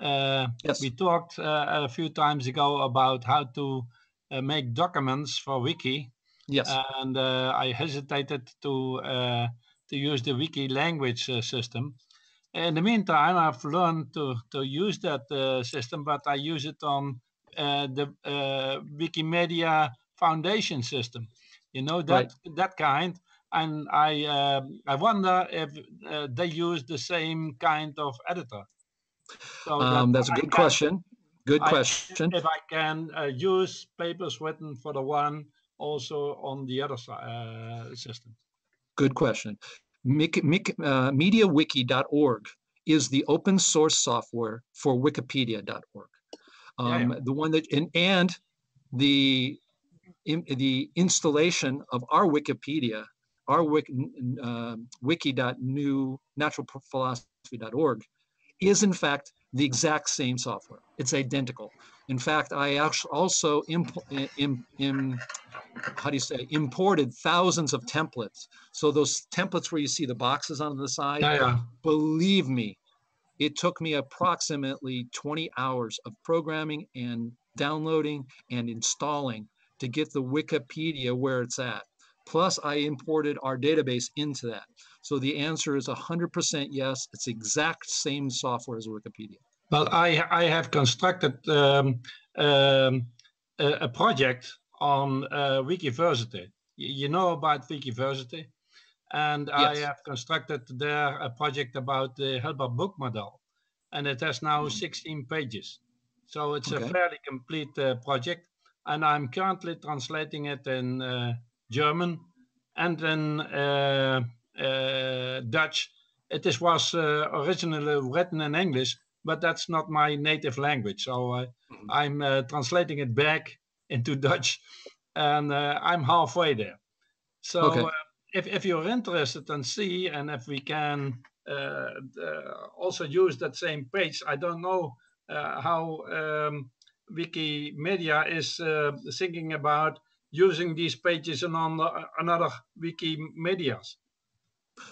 Uh, yes. We talked uh, a few times ago about how to uh, make documents for wiki. Yes. And uh, I hesitated to uh, to use the wiki language system. In the meantime, I've learned to, to use that system, but I use it on the Wikimedia Foundation system. You know that right. that kind and I uh, I wonder if uh, they use the same kind of editor. So um, that that's a good can, question. Good I, question. If I can uh, use papers written for the one also on the other uh, system. Good question. Mic, mic, uh, MediaWiki.org is the open source software for wikipedia.org. Yeah, Um, yeah. The one that, and, and the, in, the installation of our Wikipedia, our wiki, uh, wiki.newnaturalphilosophy.org is in fact the exact same software. It's identical. In fact, I actually also imp, im, im, how do you say imported thousands of templates. So those templates where you see the boxes on the side, Yeah, yeah. believe me, it took me approximately 20 hours of programming and downloading and installing to get the Wikipedia where it's at. Plus, I imported our database into that. So the answer is 100% yes. It's exact same software as Wikipedia. Well, I I have constructed um, um, a, a project on uh, Wikiversity. You know about Wikiversity, and I have constructed there a project about the Hilbert book model, and it has now Mhm. 16 pages. So it's Okay. a fairly complete uh, project, and I'm currently translating it in uh, German and in uh, uh, Dutch. It is, was uh, originally written in English, but that's not my native language. So uh, Mhm. I'm uh, translating it back into Dutch, and uh, I'm halfway there. So Okay. uh, if, if you're interested and see, and if we can uh, uh, also use that same page, I don't know uh, how um, Wikimedia is uh, thinking about using these pages and on the- another Wikimedias.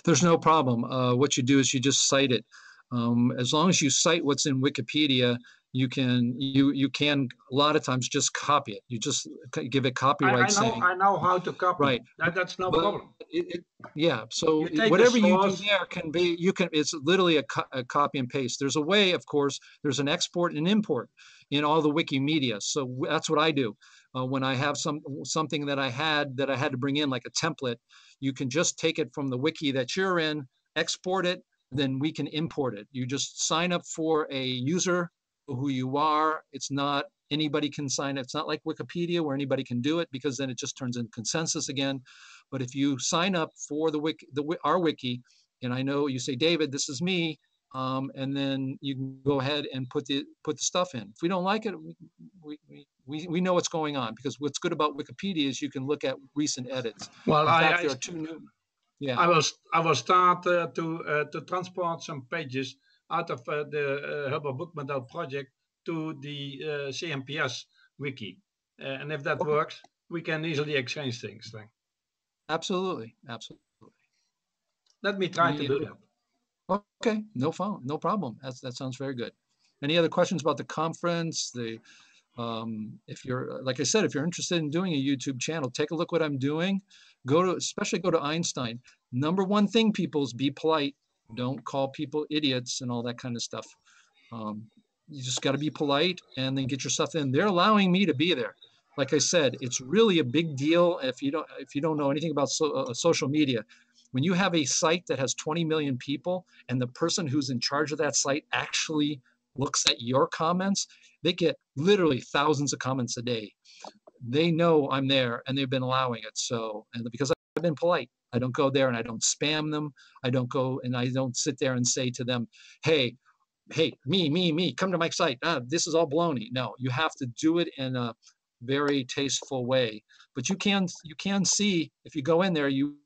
There's no problem. Uh, what you do is you just cite it. Um, as long as you cite what's in Wikipedia, you can you you can a lot of times just copy it. You just give it copyright I know saying I know how to copy. Right. That, that's no But problem. it, it, yeah. So You it- take the whatever you do there can be you can. It's literally a, co- a copy and paste. There's a way, of course. There's an export and import in all the Wikimedia. So that's what I do. Uh, when I have some something that I had that I had to bring in, like a template, you can just take it from the wiki that you're in, export it, then we can import it. You just sign up for a user who you are. It's not anybody can sign it. It's not like Wikipedia where anybody can do it because then it just turns into consensus again. But if you sign up for the wiki, the our wiki, and I know you say, David, this is me, um, and then you can go ahead and put the put the stuff in. If we don't like it, we we, we, we, know what's going on because what's good about Wikipedia is you can look at recent edits. Well, In I, fact, I, there are two new. Yeah. I will I will start uh, to uh, to transport some pages out of uh, the uh, Hilbert Book Model project to the uh, CNPS wiki, uh, and if that Okay. works, we can easily exchange things. Then Absolutely, absolutely. let me try to do that. Okay, no phone, no problem. That's, that sounds very good. Any other questions about the conference? The, um, if you're, like I said, if you're interested in doing a YouTube channel, take a look what I'm doing. Go to, especially go to Einstein. Number one thing, people, is be polite. Don't call people idiots and all that kind of stuff. Um, you just got to be polite and then get your stuff in. They're allowing me to be there. Like I said, it's really a big deal if you don't if you don't know anything about so, uh, social media. When you have a site that has 20 million people and the person who's in charge of that site actually looks at your comments, they get literally thousands of comments a day. They know I'm there and they've been allowing it. So, and because I've been polite, I don't go there and I don't spam them. I don't go and I don't sit there and say to them, hey, hey, me, me, me, come to my site. Ah, this is all baloney. No, you have to do it in a very tasteful way. But you can you can see if you go in there, you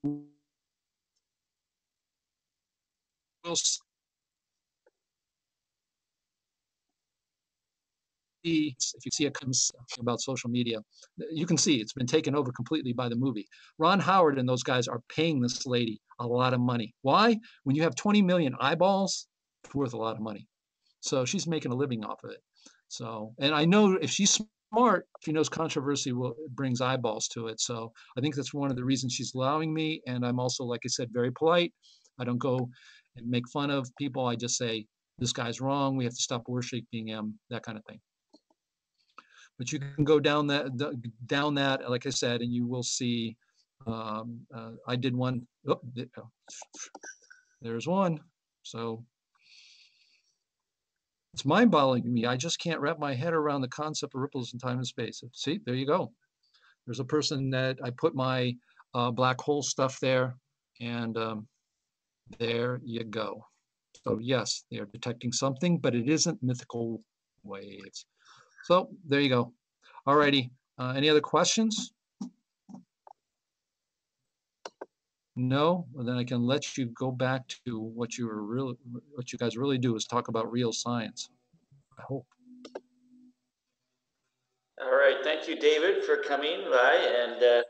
will see if you see a cons about social media, you can see it's been taken over completely by the movie. Ron Howard and those guys are paying this lady a lot of money. Why? When you have 20 million eyeballs, it's worth a lot of money. So she's making a living off of it. So, and I know if she's smart, she knows controversy will brings eyeballs to it. So I think that's one of the reasons she's allowing me. And I'm also, like I said, very polite. I don't go and make fun of people. I just say, this guy's wrong. We have to stop worshiping him, that kind of thing. But you can go down that down that, like I said, and you will see. Um, uh, I did one. Oh, oh, there's one. So it's mind-boggling to me. I just can't wrap my head around the concept of ripples in time and space. See, there you go. There's a person that I put my uh, black hole stuff there, and um, there you go. So yes, they are detecting something, but it isn't mythical waves. So there you go. Alrighty, uh, any other questions? No, well, then I can let you go back to what you were really, what you guys really do is talk about real science. I hope. All right, thank you, David, for coming by and uh,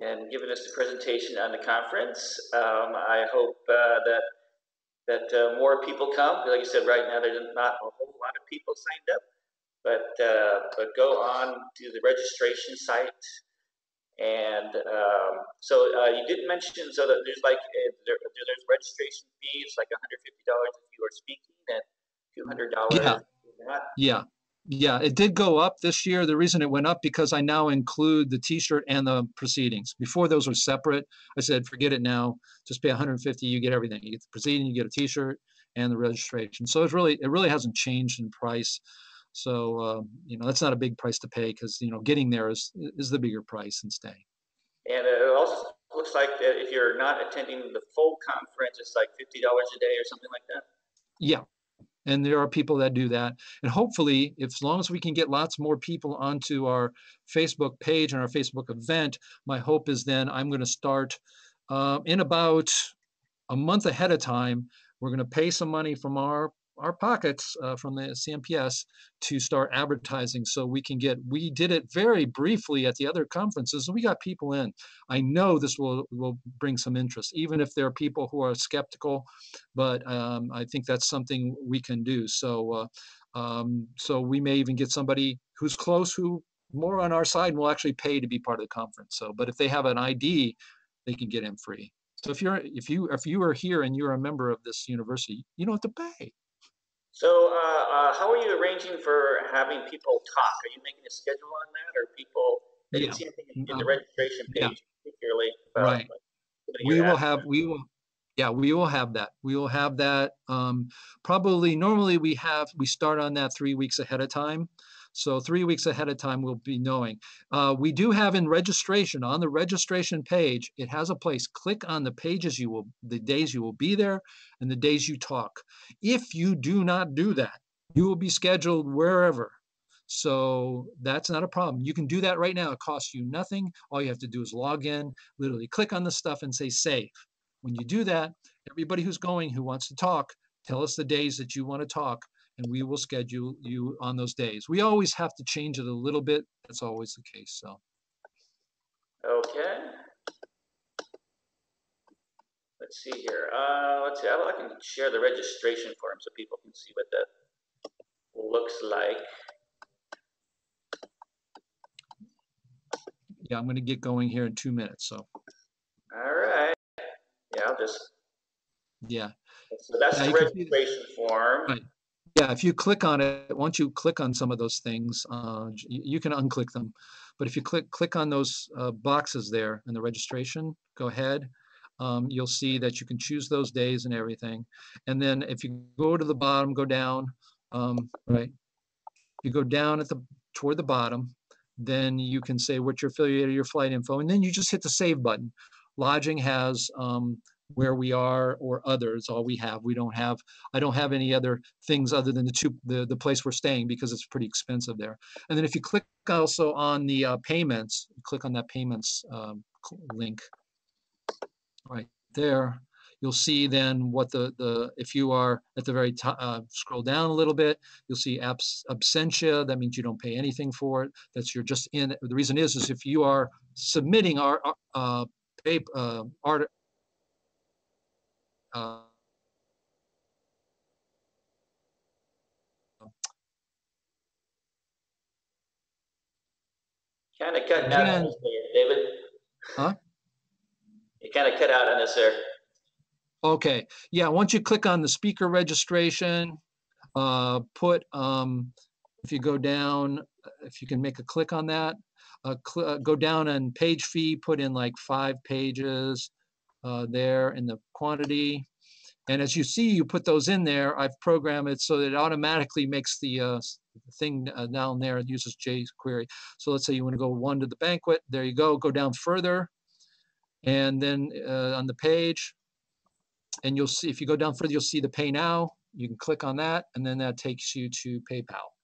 and giving us the presentation on the conference. Um, I hope uh, that that uh, more people come. Like I said, right now there's not a whole lot of people signed up, but uh, but go on to the registration site. And um, so uh, you did mention so that there's like a, there, there's registration fee. It's like $150 if you are speaking and $200 Yeah. if you're not. Yeah, yeah, it did go up this year. The reason it went up because I now include the T-shirt and the proceedings. Before those were separate. I said, forget it now. Just pay 150. You get everything. You get the proceeding, you get a T-shirt, and the registration. So it's really, it really hasn't changed in price. So uh, you know, that's not a big price to pay because you know, getting there is is the bigger price than staying. And it also looks like that if you're not attending the full conference, it's like $50 a day or something like that. Yeah. And there are people that do that. And hopefully, if, as long as we can get lots more people onto our Facebook page and our Facebook event, my hope is then I'm going to start uh, in about a month ahead of time. We're going to pay some money from our our pockets uh, from the CNPS to start advertising so we can get we did it very briefly at the other conferences. And we got people in. I know this will will bring some interest even if there are people who are skeptical but um, i think that's something we can do. So uh, um, so we may even get somebody who's close who more on our side and will actually pay to be part of the conference. So but if they have an id they can get in free. So if you're if you if you are here and you're a member of this university you don't have to pay So, uh, uh, how are you arranging for having people talk? Are you making a schedule on that, or people? I didn't Yeah. see anything in, the registration yeah. page particularly. about, Right. like, we will have we will yeah we will have that we will have that um probably normally we have we start on that three weeks ahead of time so three weeks ahead of time we'll be knowing. Uh, we do have in registration on the registration page it has a place. Click on the pages you will the days you will be there and the days you talk. If you do not do that you will be scheduled wherever. So that's not a problem. You can do that right now. It costs you nothing. All you have to do is log in literally click on the stuff and say save. When you do that, everybody who's going who wants to talk, tell us the days that you want to talk, and we will schedule you on those days. We always have to change it a little bit. That's always the case. So, Okay. Let's see here. Uh, let's see. I, I can share the registration form so people can see what that looks like. yeah, I'm going to get going here in two minutes. So, All right. Yeah, I'll just. yeah. So that's Yeah, the you can see the- registration form. Right. Yeah, if you click on it, once you click on some of those things, uh, you, can unclick them. But if you click click on those uh, boxes there in the registration, go ahead. Um, you'll see that you can choose those days and everything. And then if you go to the bottom, go down, um, right? You go down at the toward the bottom, then you can say what your affiliated your flight info, and then you just hit the save button. Lodging has um, where we are or others. All we have. We don't have I don't have any other things other than the two the, the place we're staying because it's pretty expensive there. And then if you click also on the uh, payments, click on that payments um, link right there. You'll see then what the the if you are at the very top, uh, scroll down a little bit, you'll see abs, absentia. That means you don't pay anything for it. That's you're just in. The reason is is if you are submitting our uh, pap- uh, art. Uh, Kind of cutting out on us there, David. Huh? You kind of cut out on us there. Okay, yeah, once you click on the speaker registration, uh, put, um, if you go down, uh, if you can make a click on that, uh, cl- uh, go down and page fee, put in like five pages, uh, there in the quantity. And as you see, you put those in there, I've programmed it so that it automatically makes the, uh, thing uh, down there, it uses jQuery. So let's say you want to go one to the banquet, there you go, go down further. And then, uh, on the page, and you'll see, if you go down further, you'll see the pay now. You can click on that and then that takes you to PayPal.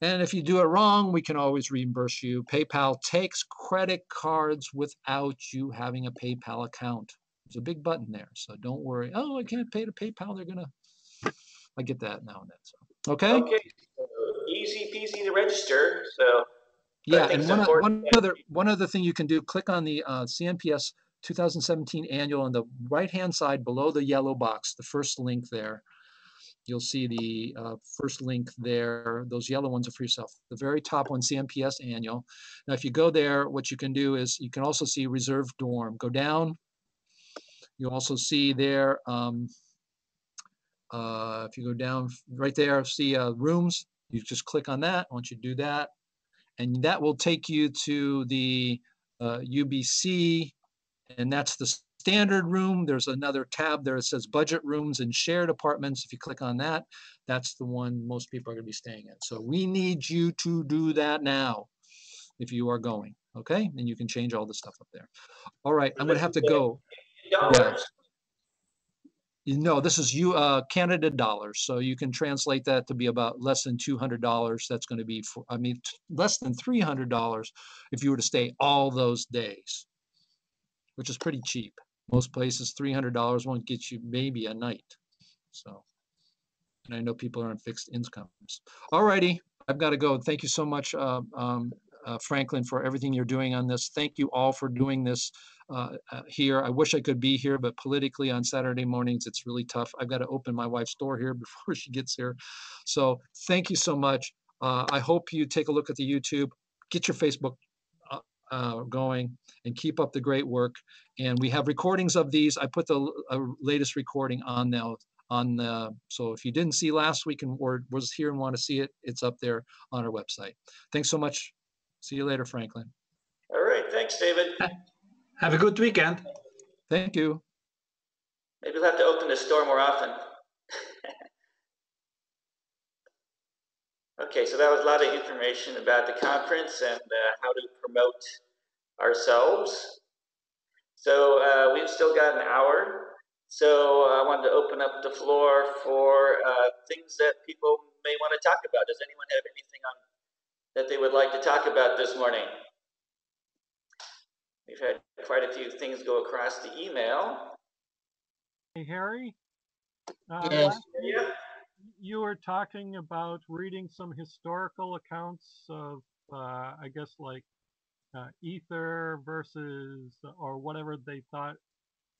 And if you do it wrong, we can always reimburse you. PayPal takes credit cards without you having a PayPal account. There's a big button there, so don't worry. Oh, I can't pay to PayPal. They're gonna. I get that now and then. So okay. Okay, so easy peasy to register, so. Yeah, and one, one other one other thing you can do, click on the uh, CNPS 2017 annual on the right hand side below the yellow box, the first link there. You'll see the uh, first link there. Those yellow ones are for yourself. The very top one, CNPS annual. Now, if you go there, what you can do is you can also see reserve dorm. Go down. You also see there. Um, uh, if you go down right there, see uh, rooms. You just click on that. Once you to do that, and that will take you to the uh, UBC, and that's the standard room. There's another tab there that says budget rooms and shared apartments. If you click on that, that's the one most people are going to be staying in. So we need you to do that now if you are going, okay? And you can change all the stuff up there. All right, I'm going to have to go. Dollars, You know, this is you uh, Canada dollars, so you can translate that to be about less than two hundred dollars. That's going to be, for, I mean, less than three hundred dollars if you were to stay all those days, which is pretty cheap. Most places, three hundred dollars won't get you maybe a night. So, and I know people are on fixed incomes. All righty, I've got to go. Thank you so much, uh, um, uh, Franklin, for everything you're doing on this. Thank you all for doing this uh, uh, here. I wish I could be here, but politically on Saturday mornings, it's really tough. I've got to open my wife's door here before she gets here. So thank you so much. Uh, I hope you take a look at the YouTube, get your Facebook uh, going, and keep up the great work. And we have recordings of these. I put the uh, latest recording on now. On the, so if you didn't see last week and or was here and want to see it, it's up there on our website. Thanks so much. See you later, Franklin. all right, thanks, David. Have a good weekend. Thank you. Maybe we'll have to open the store more often. Okay, so that was a lot of information about the conference and uh, how to promote ourselves. So uh, we've still got an hour. So I wanted to open up the floor for uh, things that people may want to talk about. Does anyone have anything on that they would like to talk about this morning? We've had quite a few things go across the email. Hey, Harry? Uh, Yes. Yeah. You were talking about reading some historical accounts of, uh, I guess, like uh, ether versus, or whatever they thought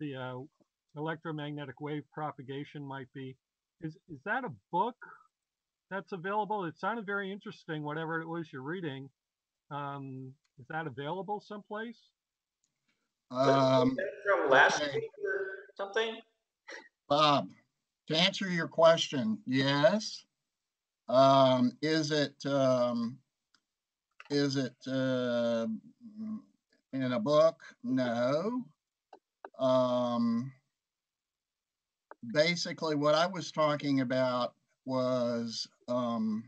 the uh, electromagnetic wave propagation might be. Is is that a book that's available? It sounded very interesting. Whatever it was you're reading, um, is that available someplace? Um, from last okay. week or something? Bob, to answer your question, yes. Um, is it, um, is it, uh, in a book? No. Um, basically what I was talking about was, um,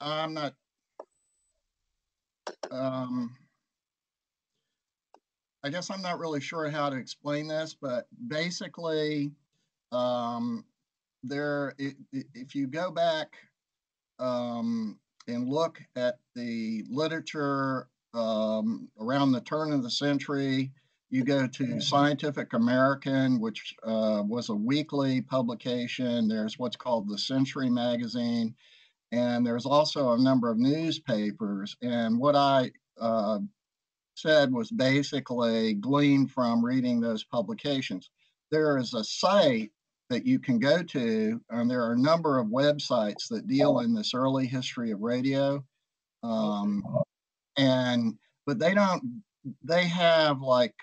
I'm not, um, I guess I'm not really sure how to explain this, but basically, um, there, if you go back um, and look at the literature um, around the turn of the century, you go to Scientific American, which uh, was a weekly publication. There's what's called the Century Magazine, and there's also a number of newspapers. And what I uh, said was basically gleaned from reading those publications. There is a site that you can go to, and there are a number of websites that deal in this early history of radio. Um, and, but they don't, they have like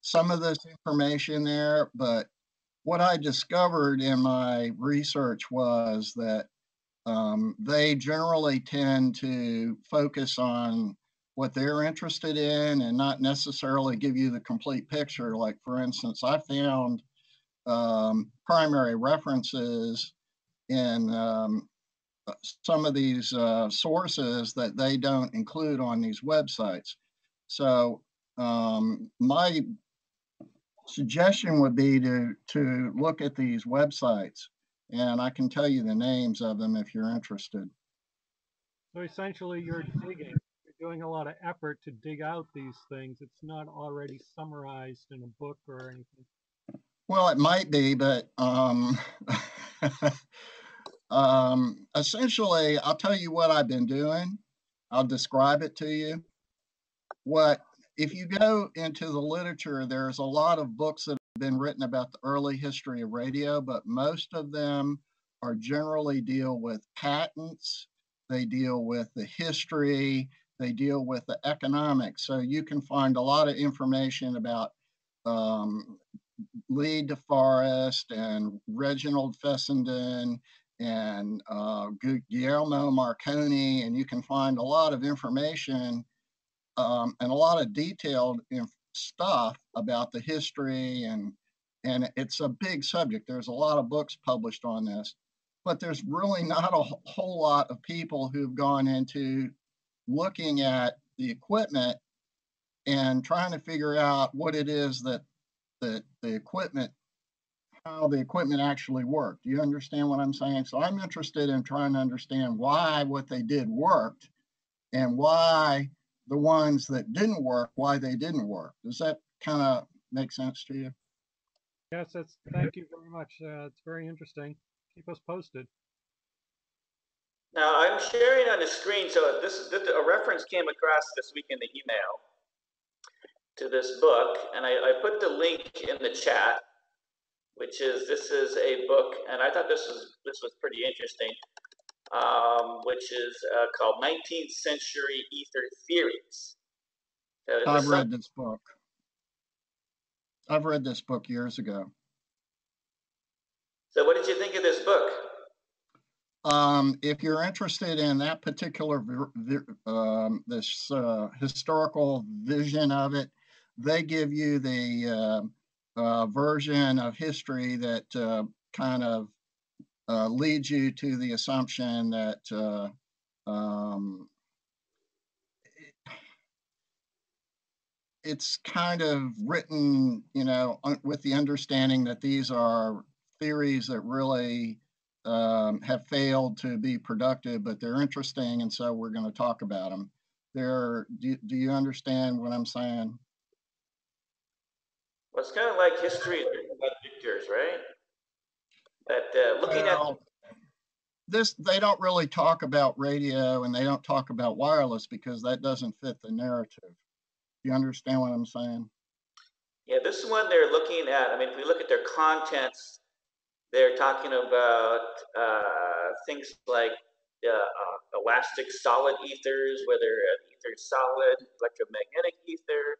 some of this information there, but what I discovered in my research was that um, they generally tend to focus on what they're interested in and not necessarily give you the complete picture. Like, for instance, I found um, primary references in um, uh, some of these uh, sources that they don't include on these websites. So, um, my suggestion would be to, to look at these websites. And I can tell you the names of them if you're interested. So essentially, you're digging. Doing a lot of effort to dig out these things. It's not already summarized in a book or anything. Well, it might be, but um, um, essentially, I'll tell you what I've been doing. I'll describe it to you. What if you go into the literature, there's a lot of books that have been written about the early history of radio, but most of them are generally deal with patents, they deal with the history, they deal with the economics. So you can find a lot of information about um, Lee DeForest and Reginald Fessenden and uh, Guillermo Marconi, and you can find a lot of information um, and a lot of detailed stuff about the history and and it's a big subject. There's a lot of books published on this, but there's really not a whole lot of people who've gone into looking at the equipment and trying to figure out what it is that that the equipment how the equipment actually worked. Do you understand what I'm saying? So I'm interested in trying to understand why what they did worked and why the ones that didn't work, why they didn't work. Does that kind of make sense to you? Yes, that's. Thank you very much. Uh, it's very interesting. Keep us posted. Now I'm sharing on the screen, so this, this a reference came across this week in the email to this book, and I, I put the link in the chat, which is this is a book, and I thought this was this was pretty interesting, um, which is uh, called 19th Century Ether Theories. Uh, I've read this book. I've read this book years ago. So, what did you think of this book? Um, if you're interested in that particular um, this uh, historical vision of it, they give you the uh, uh, version of history that uh, kind of uh, leads you to the assumption that uh, um, it's kind of written, you know, with the understanding that these are theories that really um, have failed to be productive, but they're interesting, and so we're going to talk about them. They're, do, do you understand what I'm saying? Well, it's kind of like history by victors, right? But uh, looking at this, they don't really talk about radio and they don't talk about wireless because that doesn't fit the narrative. Do You understand what I'm saying? Yeah, this is one they're looking at, I mean, if we look at their contents, they're talking about uh, things like uh, uh, elastic solid ethers, whether an ether is solid, electromagnetic ether,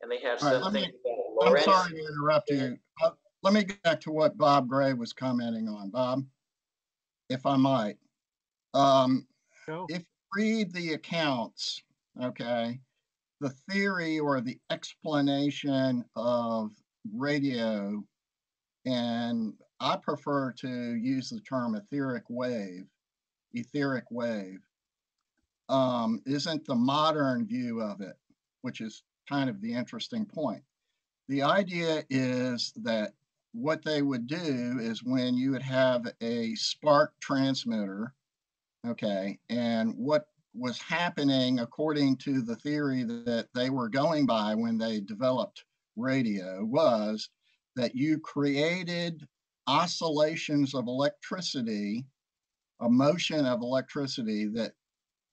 and they have All right, let something me- about I'm sorry to interrupt you. Uh, Let me get back to what Bob Gray was commenting on. Bob, if I might. Um, Joe? if you read the accounts, okay, the theory or the explanation of radio, and I prefer to use the term etheric wave, etheric wave, um, isn't the modern view of it, which is kind of the interesting point. The idea is that what they would do is when you would have a spark transmitter, okay, and what was happening according to the theory that they were going by when they developed radio was that you created oscillations of electricity, a motion of electricity that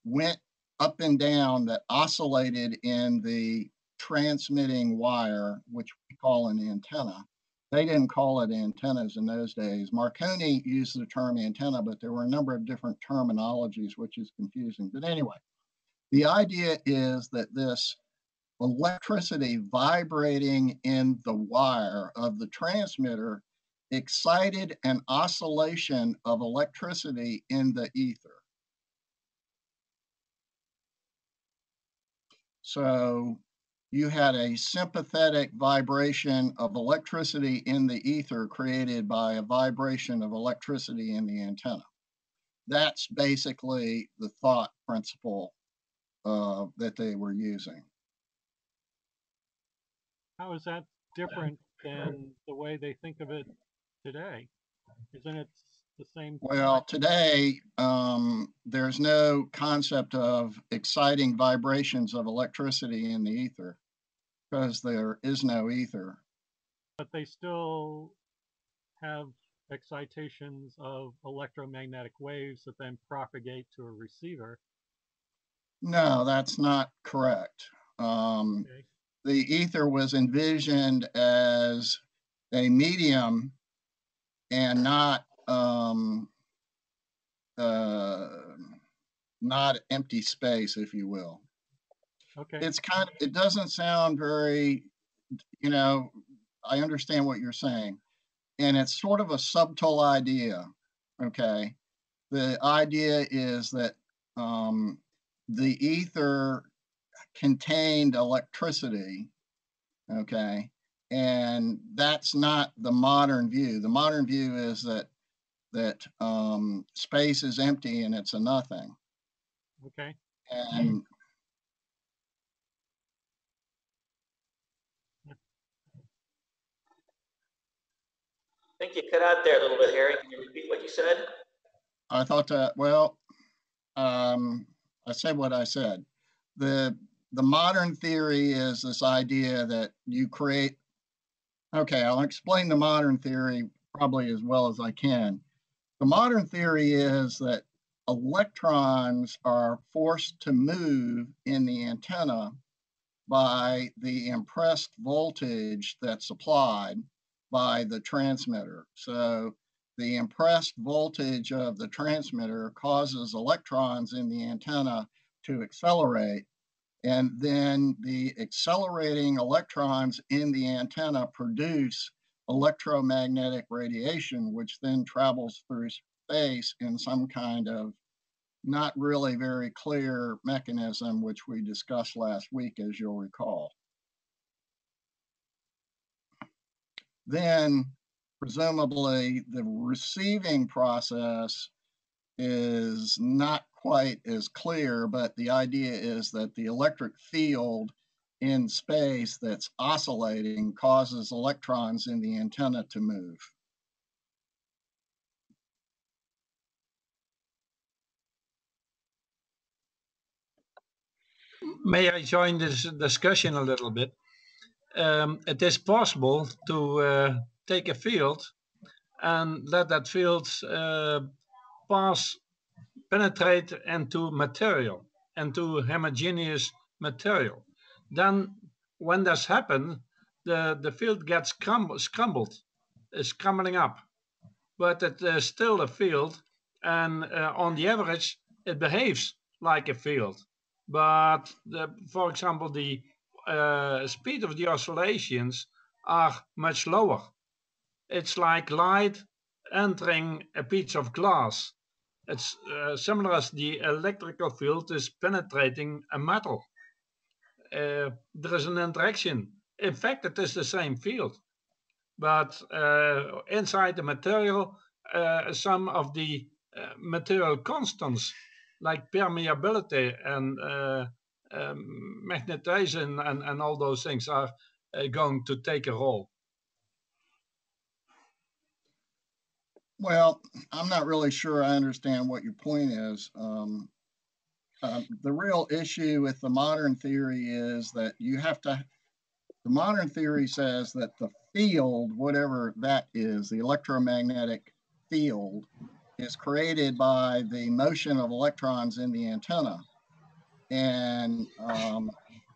went up and down that oscillated in the transmitting wire, which we call an antenna. They didn't call it antennas in those days. Marconi used the term antenna, but there were a number of different terminologies, which is confusing. But anyway, the idea is that this electricity vibrating in the wire of the transmitter excited an oscillation of electricity in the ether. So you had a sympathetic vibration of electricity in the ether created by a vibration of electricity in the antenna. That's basically the thought principle uh, that they were using. How is that different than the way they think of it today? Isn't it the same? Well, today, um, there's no concept of exciting vibrations of electricity in the ether because there is no ether. But they still have excitations of electromagnetic waves that then propagate to a receiver. No, that's not correct. Um, Okay. the ether was envisioned as a medium and not um, uh, not empty space, if you will. Okay. It's kind of, it doesn't sound very, you know, I understand what you're saying. And it's sort of a subtle idea. Okay. The idea is that um, the ether contained electricity. Okay. And that's not the modern view. The modern view is that that um, space is empty and it's a nothing. Okay. And I think you cut out there a little bit, Harry. Can you repeat what you said? I thought that, well, um, I said what I said. The, the modern theory is this idea that you create, okay, I'll explain the modern theory probably as well as I can. The modern theory is that electrons are forced to move in the antenna by the impressed voltage that's applied by the transmitter. So the impressed voltage of the transmitter causes electrons in the antenna to accelerate. And then the accelerating electrons in the antenna produce electromagnetic radiation, which then travels through space in some kind of not really very clear mechanism, which we discussed last week, as you'll recall. Then presumably the receiving process is not quite as clear, but the idea is that the electric field in space that's oscillating causes electrons in the antenna to move. May I join this discussion a little bit? Um, it is possible to uh, take a field and let that field uh, pass, penetrate into material, into homogeneous material. Then when this happens, the, the field gets scrambled, is scrambling up. But it is still a field, and uh, on the average, it behaves like a field. But the, for example, the uh, speed of the oscillations are much lower. It's like light entering a piece of glass. It's uh, similar as the electrical field is penetrating a metal. Uh, there is an interaction. In fact, it is the same field. But uh, inside the material, uh, some of the uh, material constants like permeability and uh, um, magnetization and, and all those things are going to take a role. Well, I'm not really sure I understand what your point is. Um, uh, the real issue with the modern theory is that you have to, the modern theory says that the field, whatever that is, the electromagnetic field, is created by the motion of electrons in the antenna. And, um,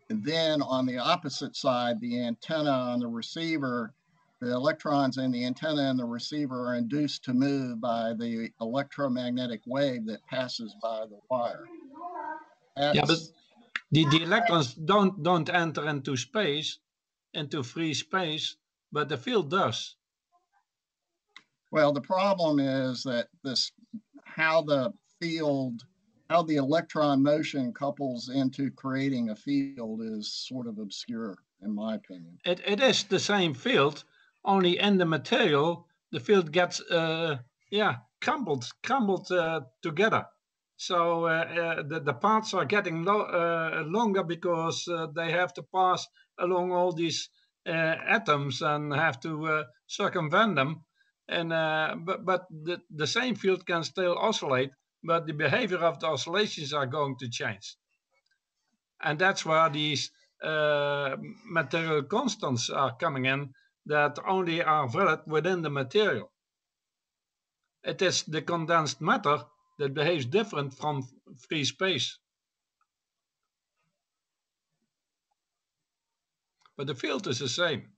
and then on the opposite side, the antenna on the receiver, the electrons in the antenna and the receiver are induced to move by the electromagnetic wave that passes by the wire. Yeah, but the, the electrons don't don't enter into space, into free space, but the field does. Well, the problem is that this, how the field, how the electron motion couples into creating a field is sort of obscure, in my opinion. It, it is the same field, only in the material, the field gets, uh, yeah, crumbled, crumbled uh, together. So uh, uh, the, the paths are getting lo uh, longer because uh, they have to pass along all these atoms and have to circumvent them. And but but the, the same field can still oscillate, but the behavior of the oscillations are going to change. And that's where these material constants are coming in that only are valid within the material. It is the condensed matter that behaves different from free space. But the field is the same.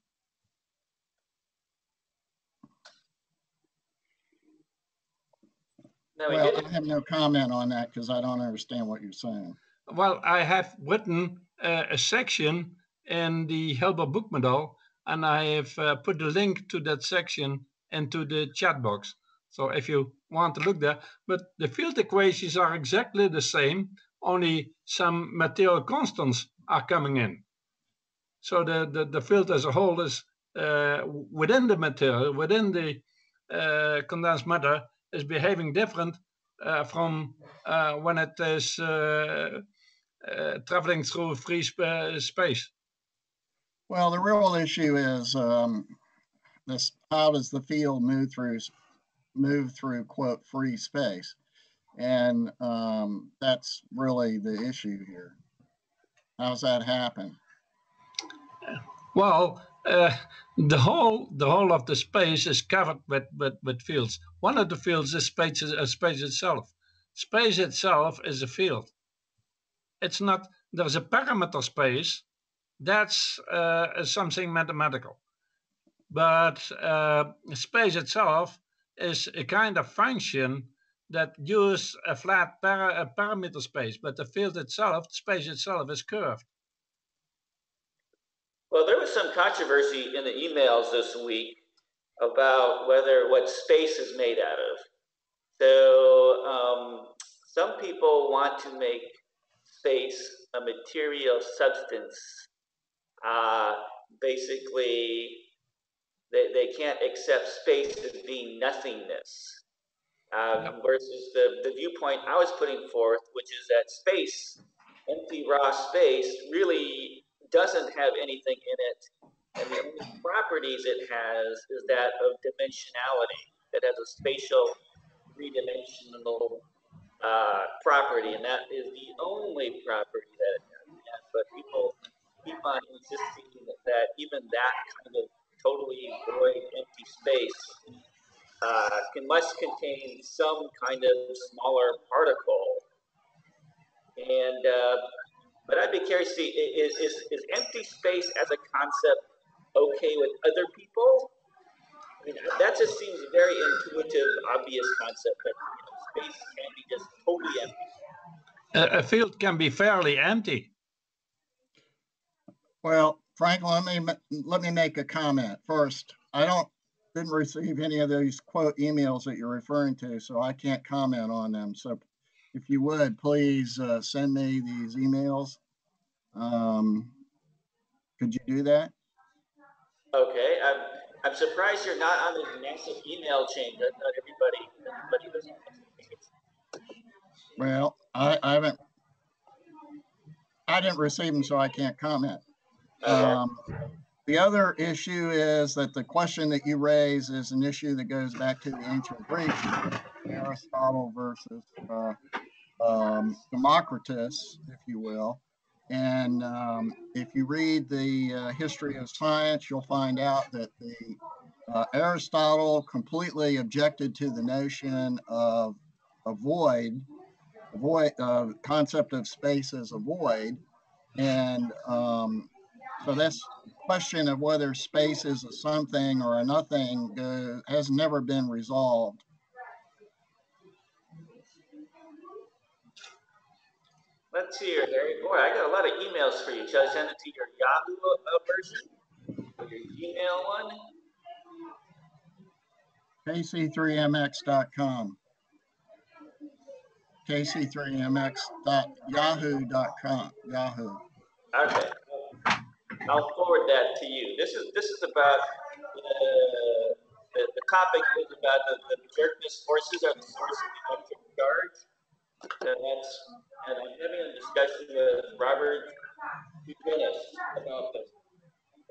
Now, we Well, did, I have no comment on that because I don't understand what you're saying. Well, I have written uh, a section in the Hilbert book model, and I have uh, put the link to that section into the chat box. So if you want to look there, but the field equations are exactly the same, only some material constants are coming in. So the, the, the field as a whole is uh, within the material, within the uh, condensed matter, is behaving different uh, from uh, when it is uh, uh, traveling through free sp- space. Well, the real issue is um, this: how does the field move through move through quote free space, and um, that's really the issue here. How's that happen? Well, uh, the whole the whole of the space is covered with, with, with fields. One of the fields is space, uh, space itself. Space itself is a field. It's not. There's a parameter space. That's uh, something mathematical. But uh, space itself is a kind of function that use a flat para, a parameter space. But the field itself, space itself, is curved. well, there was some controversy in the emails this week about whether what space is made out of. So, um, some people want to make space a material substance. Uh, basically, they, they can't accept space as being nothingness. Um, versus the, the viewpoint I was putting forth, which is that space, empty raw space, really doesn't have anything in it. And the only properties it has is that of dimensionality. It has a spatial three-dimensional uh, property, and that is the only property that it has. But people keep on insisting that, even that kind of totally void, empty space uh, can must contain some kind of smaller particle. And uh, but I'd be curious to see is, is is empty space as a concept okay with other people? I mean, that just seems very intuitive, obvious concept but you know, space can be just totally empty. A field can be fairly empty. Well, Frank, let me let me make a comment first. I don't didn't receive any of those quote emails that you're referring to, so I can't comment on them. So, if you would please uh, send me these emails. Um, could you do that? Okay, I'm I'm surprised you're not on the massive email chain that not everybody everybody was. Well, I, I haven't. I didn't receive them, so I can't comment. Um, the other issue is that the question that you raise is an issue that goes back to the ancient Greeks, Aristotle versus uh, um, Democritus, if you will. And um, if you read the uh, history of science, you'll find out that the uh, Aristotle completely objected to the notion of a void, a void uh, concept of space as a void, and um, so this question of whether space is a something or a nothing uh, has never been resolved. Let's see here, Harry. Boy, I got a lot of emails for you. Shall I send it to your Yahoo uh, version or your Gmail one? kc3mx.com. kc3mx.yahoo.com. Yahoo. Okay. I'll forward that to you. This is this is about uh, the the topic is about the, the forces are the source of the electric charge. And that's and I'm having a discussion with Robert Buchanan about this.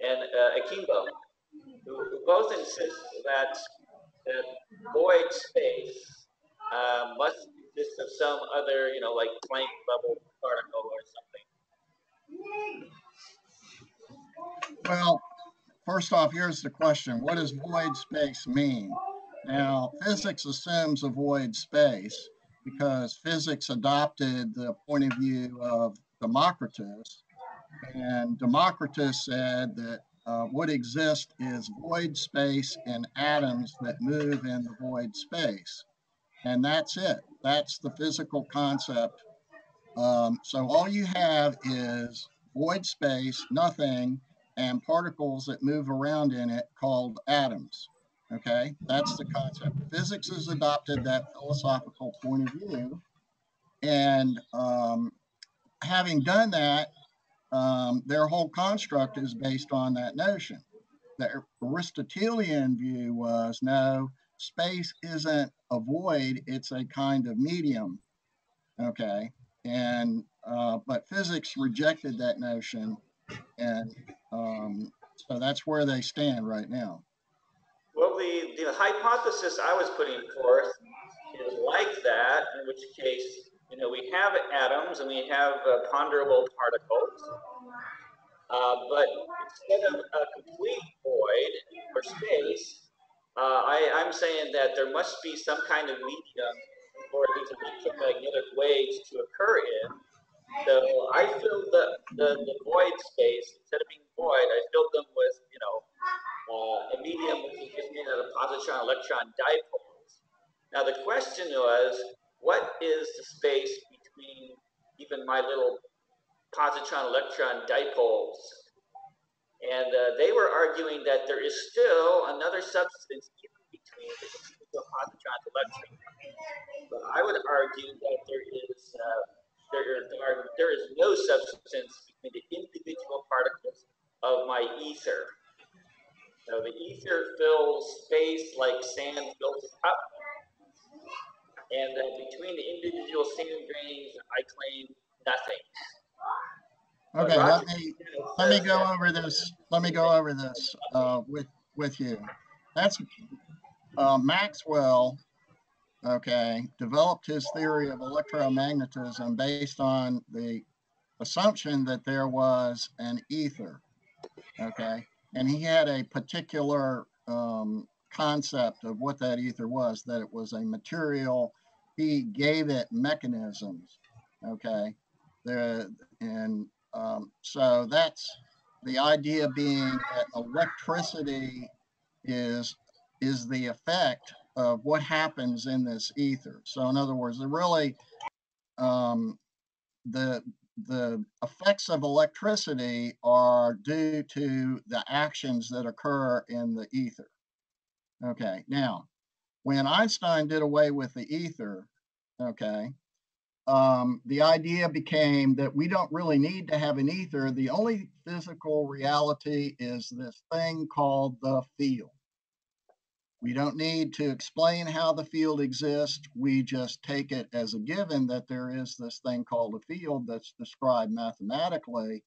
and uh, Akinbo, who, who both insist that that void space uh, must consist of some other, you know, like Planck level particle or something. Well, first off, here's the question. What does void space mean? Now, physics assumes a void space because physics adopted the point of view of Democritus. And Democritus said that uh, what exists is void space and atoms that move in the void space. And that's it. That's the physical concept. Um, so all you have is void space, nothing, and particles that move around in it called atoms. Okay, that's the concept. Physics has adopted that philosophical point of view. And um, having done that, um, their whole construct is based on that notion. The Aristotelian view was no, space isn't a void, it's a kind of medium. Okay, and uh, but physics rejected that notion, and um, so that's where they stand right now. Well, the, the hypothesis I was putting forth is like that, in which case, you know, we have atoms and we have uh, ponderable particles, uh, but instead of a complete void or space, uh, I, I'm saying that there must be some kind of medium for these electromagnetic waves to occur in. So I filled the, the, the void space, instead of being void, I filled them with, you know, uh, a medium which is just made out of positron electron dipoles. Now the question was, what is the space between even my little positron electron dipoles? And uh, they were arguing that there is still another substance between the positrons and. But I would argue that there is uh, there, are, there is no substance between the individual particles of my ether. So the ether fills space like sand fills a cup. And uh, between the individual sand grains, I claim nothing. Okay, let me let me go over this. Let me go over this uh, with with you. That's uh, Maxwell. Okay, developed his theory of electromagnetism based on the assumption that there was an ether. Okay, and he had a particular um, concept of what that ether was. That it was a material. He gave it mechanisms. Okay, there and um, so that's the idea being that electricity is is the effect of what happens in this ether. So in other words, the really um, the the effects of electricity are due to the actions that occur in the ether. Okay, now when Einstein did away with the ether, okay, um, the idea became that we don't really need to have an ether. The only physical reality is this thing called the field. We don't need to explain how the field exists. We just take it as a given that there is this thing called a field that's described mathematically.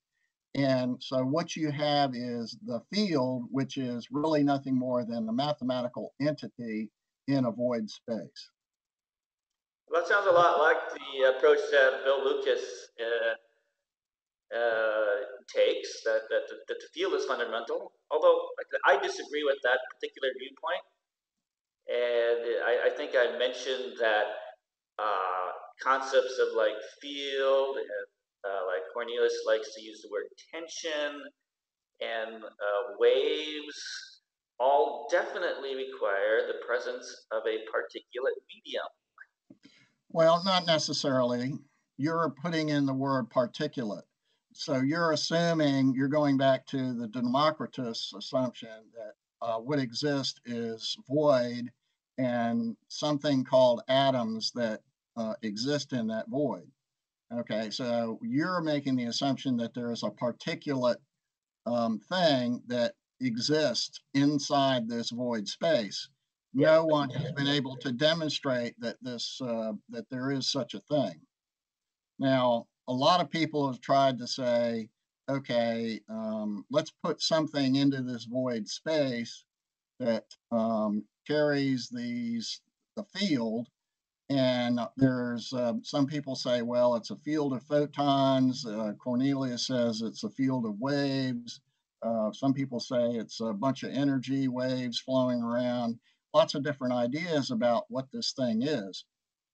And so what you have is the field, which is really nothing more than a mathematical entity in a void space. Well, that sounds a lot like the approach that Bill Lucas uh, uh, takes, that, that, that the field is fundamental. Although I disagree with that particular viewpoint. And I, I think I mentioned that uh, concepts of like field, and uh, like Cornelius likes to use the word tension, and uh, waves all definitely require the presence of a particulate medium. Well, not necessarily. You're putting in the word particulate. So you're assuming you're going back to the Democritus assumption that uh, what exists is void and something called atoms that uh, exist in that void. Okay, so you're making the assumption that there is a particulate um, thing that exists inside this void space no one has been able to demonstrate that this uh, that there is such a thing. Now, a lot of people have tried to say okay, um, let's put something into this void space that um, carries these the field. And there's uh, some people say, well, it's a field of photons. Uh, Cornelius says it's a field of waves. Uh, some people say it's a bunch of energy waves flowing around. Lots of different ideas about what this thing is.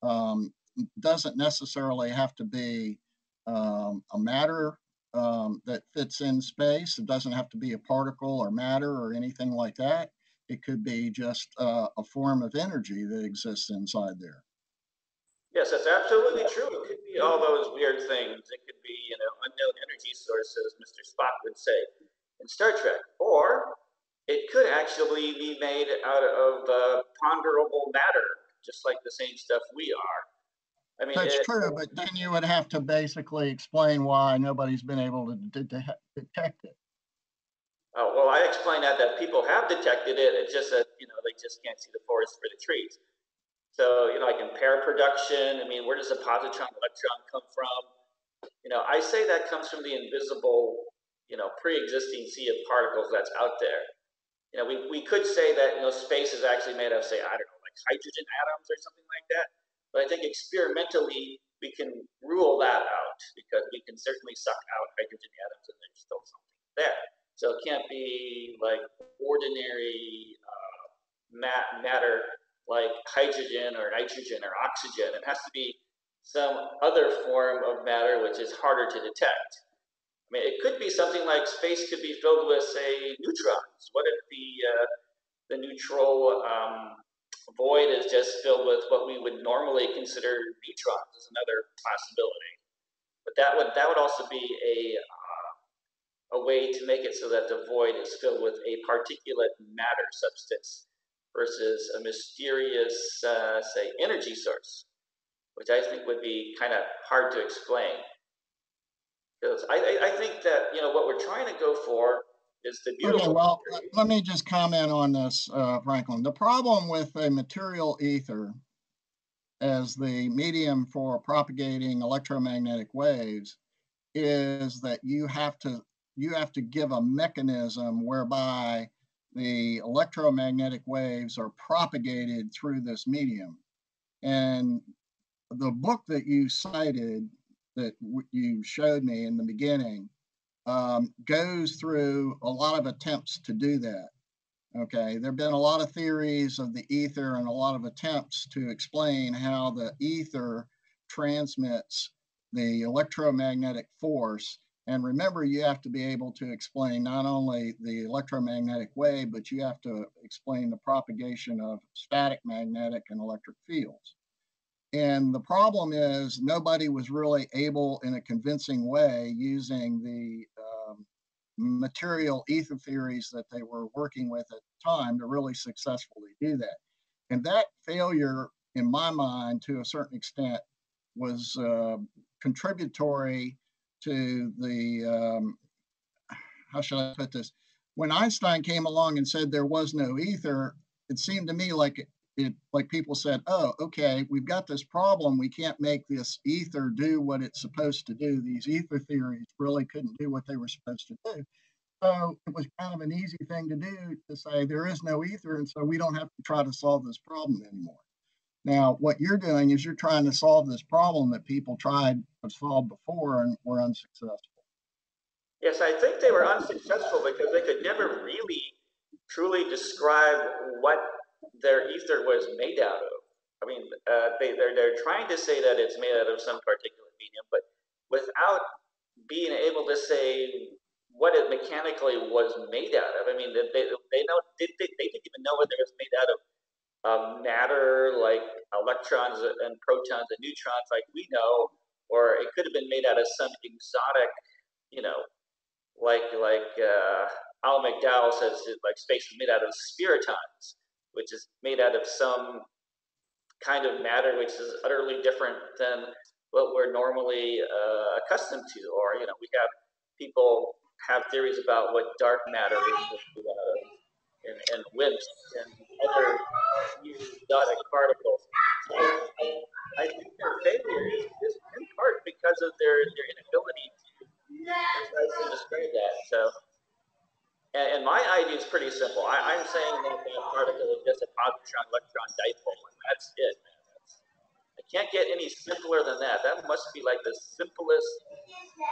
Um, doesn't necessarily have to be um, a matter um, that fits in space. It doesn't have to be a particle or matter or anything like that. It could be just uh, a form of energy that exists inside there. Yes, that's absolutely true. It could be all those weird things. It could be, you know, unknown energy sources, Mr. Spock would say in Star Trek. Or it could actually be made out of uh, ponderable matter, just like the same stuff we are. I mean, That's it, true, but then you would have to basically explain why nobody's been able to de- de- detect it. Oh, well, I explained that, that people have detected it. It's just that, you know, they just can't see the forest for the trees. So, you know, like in pair production, I mean, where does the positron electron come from? You know, I say that comes from the invisible, you know, pre-existing sea of particles that's out there. You know, we, we could say that, you know, space is actually made of, say, I don't know, like hydrogen atoms or something like that. But I think experimentally we can rule that out because we can certainly suck out hydrogen atoms and there's still something there. So it can't be like ordinary uh, mat matter like hydrogen or nitrogen or oxygen. It has to be some other form of matter which is harder to detect. I mean, it could be something like space could be filled with, say, neutrons. What if the uh, the neutral um, void is just filled with what we would normally consider neutrons? Is another possibility. But that would that would also be a uh, a way to make it so that the void is filled with a particulate matter substance versus a mysterious, uh, say, energy source, which I think would be kind of hard to explain. Because I, I, I think that, you know, what we're trying to go for the beautiful. Okay, well, theory. let- let me just comment on this, uh, Franklin. The problem with a material ether as the medium for propagating electromagnetic waves is that you have to you have to give a mechanism whereby the electromagnetic waves are propagated through this medium. And the book that you cited that you showed me in the beginning um, goes through a lot of attempts to do that. Okay, there have been a lot of theories of the ether and a lot of attempts to explain how the ether transmits the electromagnetic force. And remember, you have to be able to explain not only the electromagnetic wave, but you have to explain the propagation of static magnetic and electric fields. And the problem is nobody was really able in a convincing way using the material ether theories that they were working with at the time to really successfully do that. And that failure, in my mind, to a certain extent, was uh, contributory to the, um, how should I put this? When Einstein came along and said there was no ether, it seemed to me like it, like people said, oh, okay, we've got this problem. We can't make this ether do what it's supposed to do. These ether theories really couldn't do what they were supposed to do. So it was kind of an easy thing to do to say there is no ether, and so we don't have to try to solve this problem anymore. Now, what you're doing is you're trying to solve this problem that people tried to solve before and were unsuccessful. Yes, I think they were unsuccessful because they could never really truly describe what their ether was made out of. I mean, uh, they, they're, they're trying to say that it's made out of some particular medium, but without being able to say what it mechanically was made out of. I mean, they, they, know they, they, they didn't even know whether it was made out of uh, matter like electrons and protons and neutrons like we know, or it could have been made out of some exotic, you know, like like uh, Al McDowell says, like space is made out of is made out of some kind of matter which is utterly different than what we're normally uh, accustomed to. Or you know, we have people have theories about what dark matter is made out of, and, and WIMPs and other exotic particles. So I, I think their failure is, is in part because of their, their inability to precisely describe So, and, and my idea is pretty simple. I, I'm saying that that particle is just a positron electron dipole, and that's it. Man. That's, I can't get any simpler than that. That be like the simplest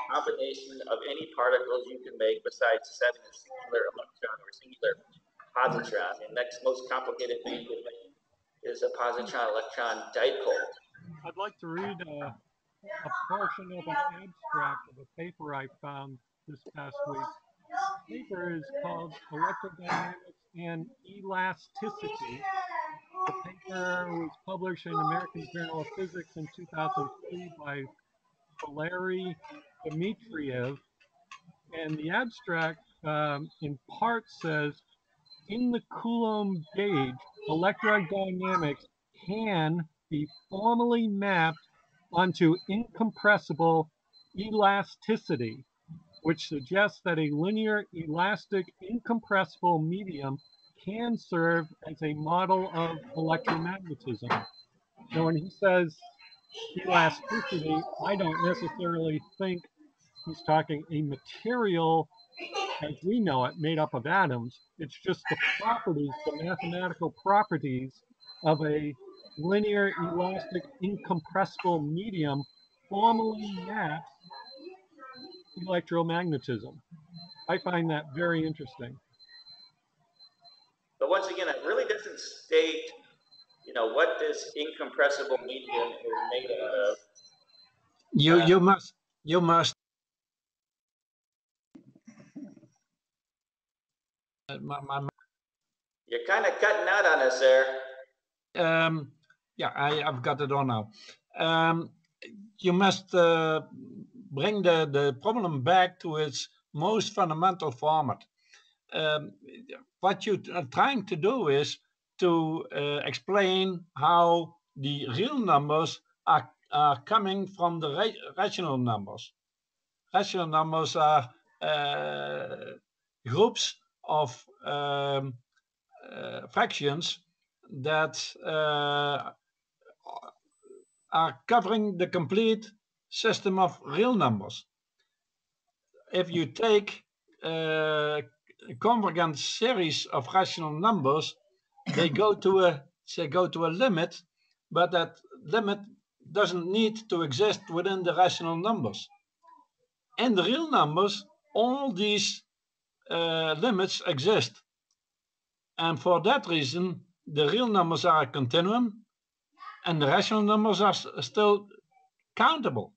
combination of any particles you can make besides having a singular electron or singular positron. The next most complicated thing you can make is a positron electron dipole. I'd like to read a, a portion of an abstract of a paper I found this past week. Paper is called Electrodynamics and Elasticity. The paper was published in American Journal of Physics in 2003 by Valery Dmitriev. And the abstract, um, in part, says in the Coulomb gauge, electrodynamics can be formally mapped onto incompressible elasticity, which suggests that a linear elastic incompressible medium can serve as a model of electromagnetism. Now, when he says elasticity, I don't necessarily think he's talking a material as we know it made up of atoms. It's just the properties, the mathematical properties of a linear elastic incompressible medium formally maps electromagnetism. I find that very interesting. But once again, it really doesn't state, you know, what this incompressible medium is made out of. You Uh, you must you must. Uh, my, my, You're kind of cutting out on us there. um, yeah, I, I've got it on now. Um, you must uh, bring the, the problem back to its most fundamental format. Um, what you are trying to do is to uh, explain how the real numbers are, are coming from the ra- rational numbers. Rational numbers are uh, groups of um, uh, fractions that uh, are covering the complete system of real numbers. If you take uh, a convergent series of rational numbers, they go to a they go to a limit, but that limit doesn't need to exist within the rational numbers. In the real numbers, all these uh, limits exist. And for that reason, the real numbers are a continuum and the rational numbers are still countable.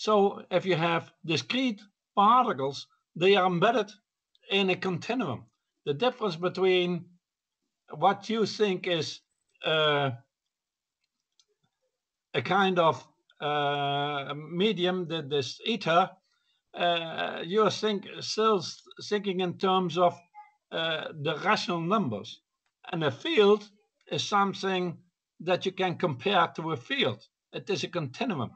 So if you have discrete particles, they are embedded in a continuum. The difference between what you think is uh, a kind of uh, medium, that this ether, uh, you're think, still thinking in terms of uh, the rational numbers. And a field is something that you can compare to a field. It is a continuum.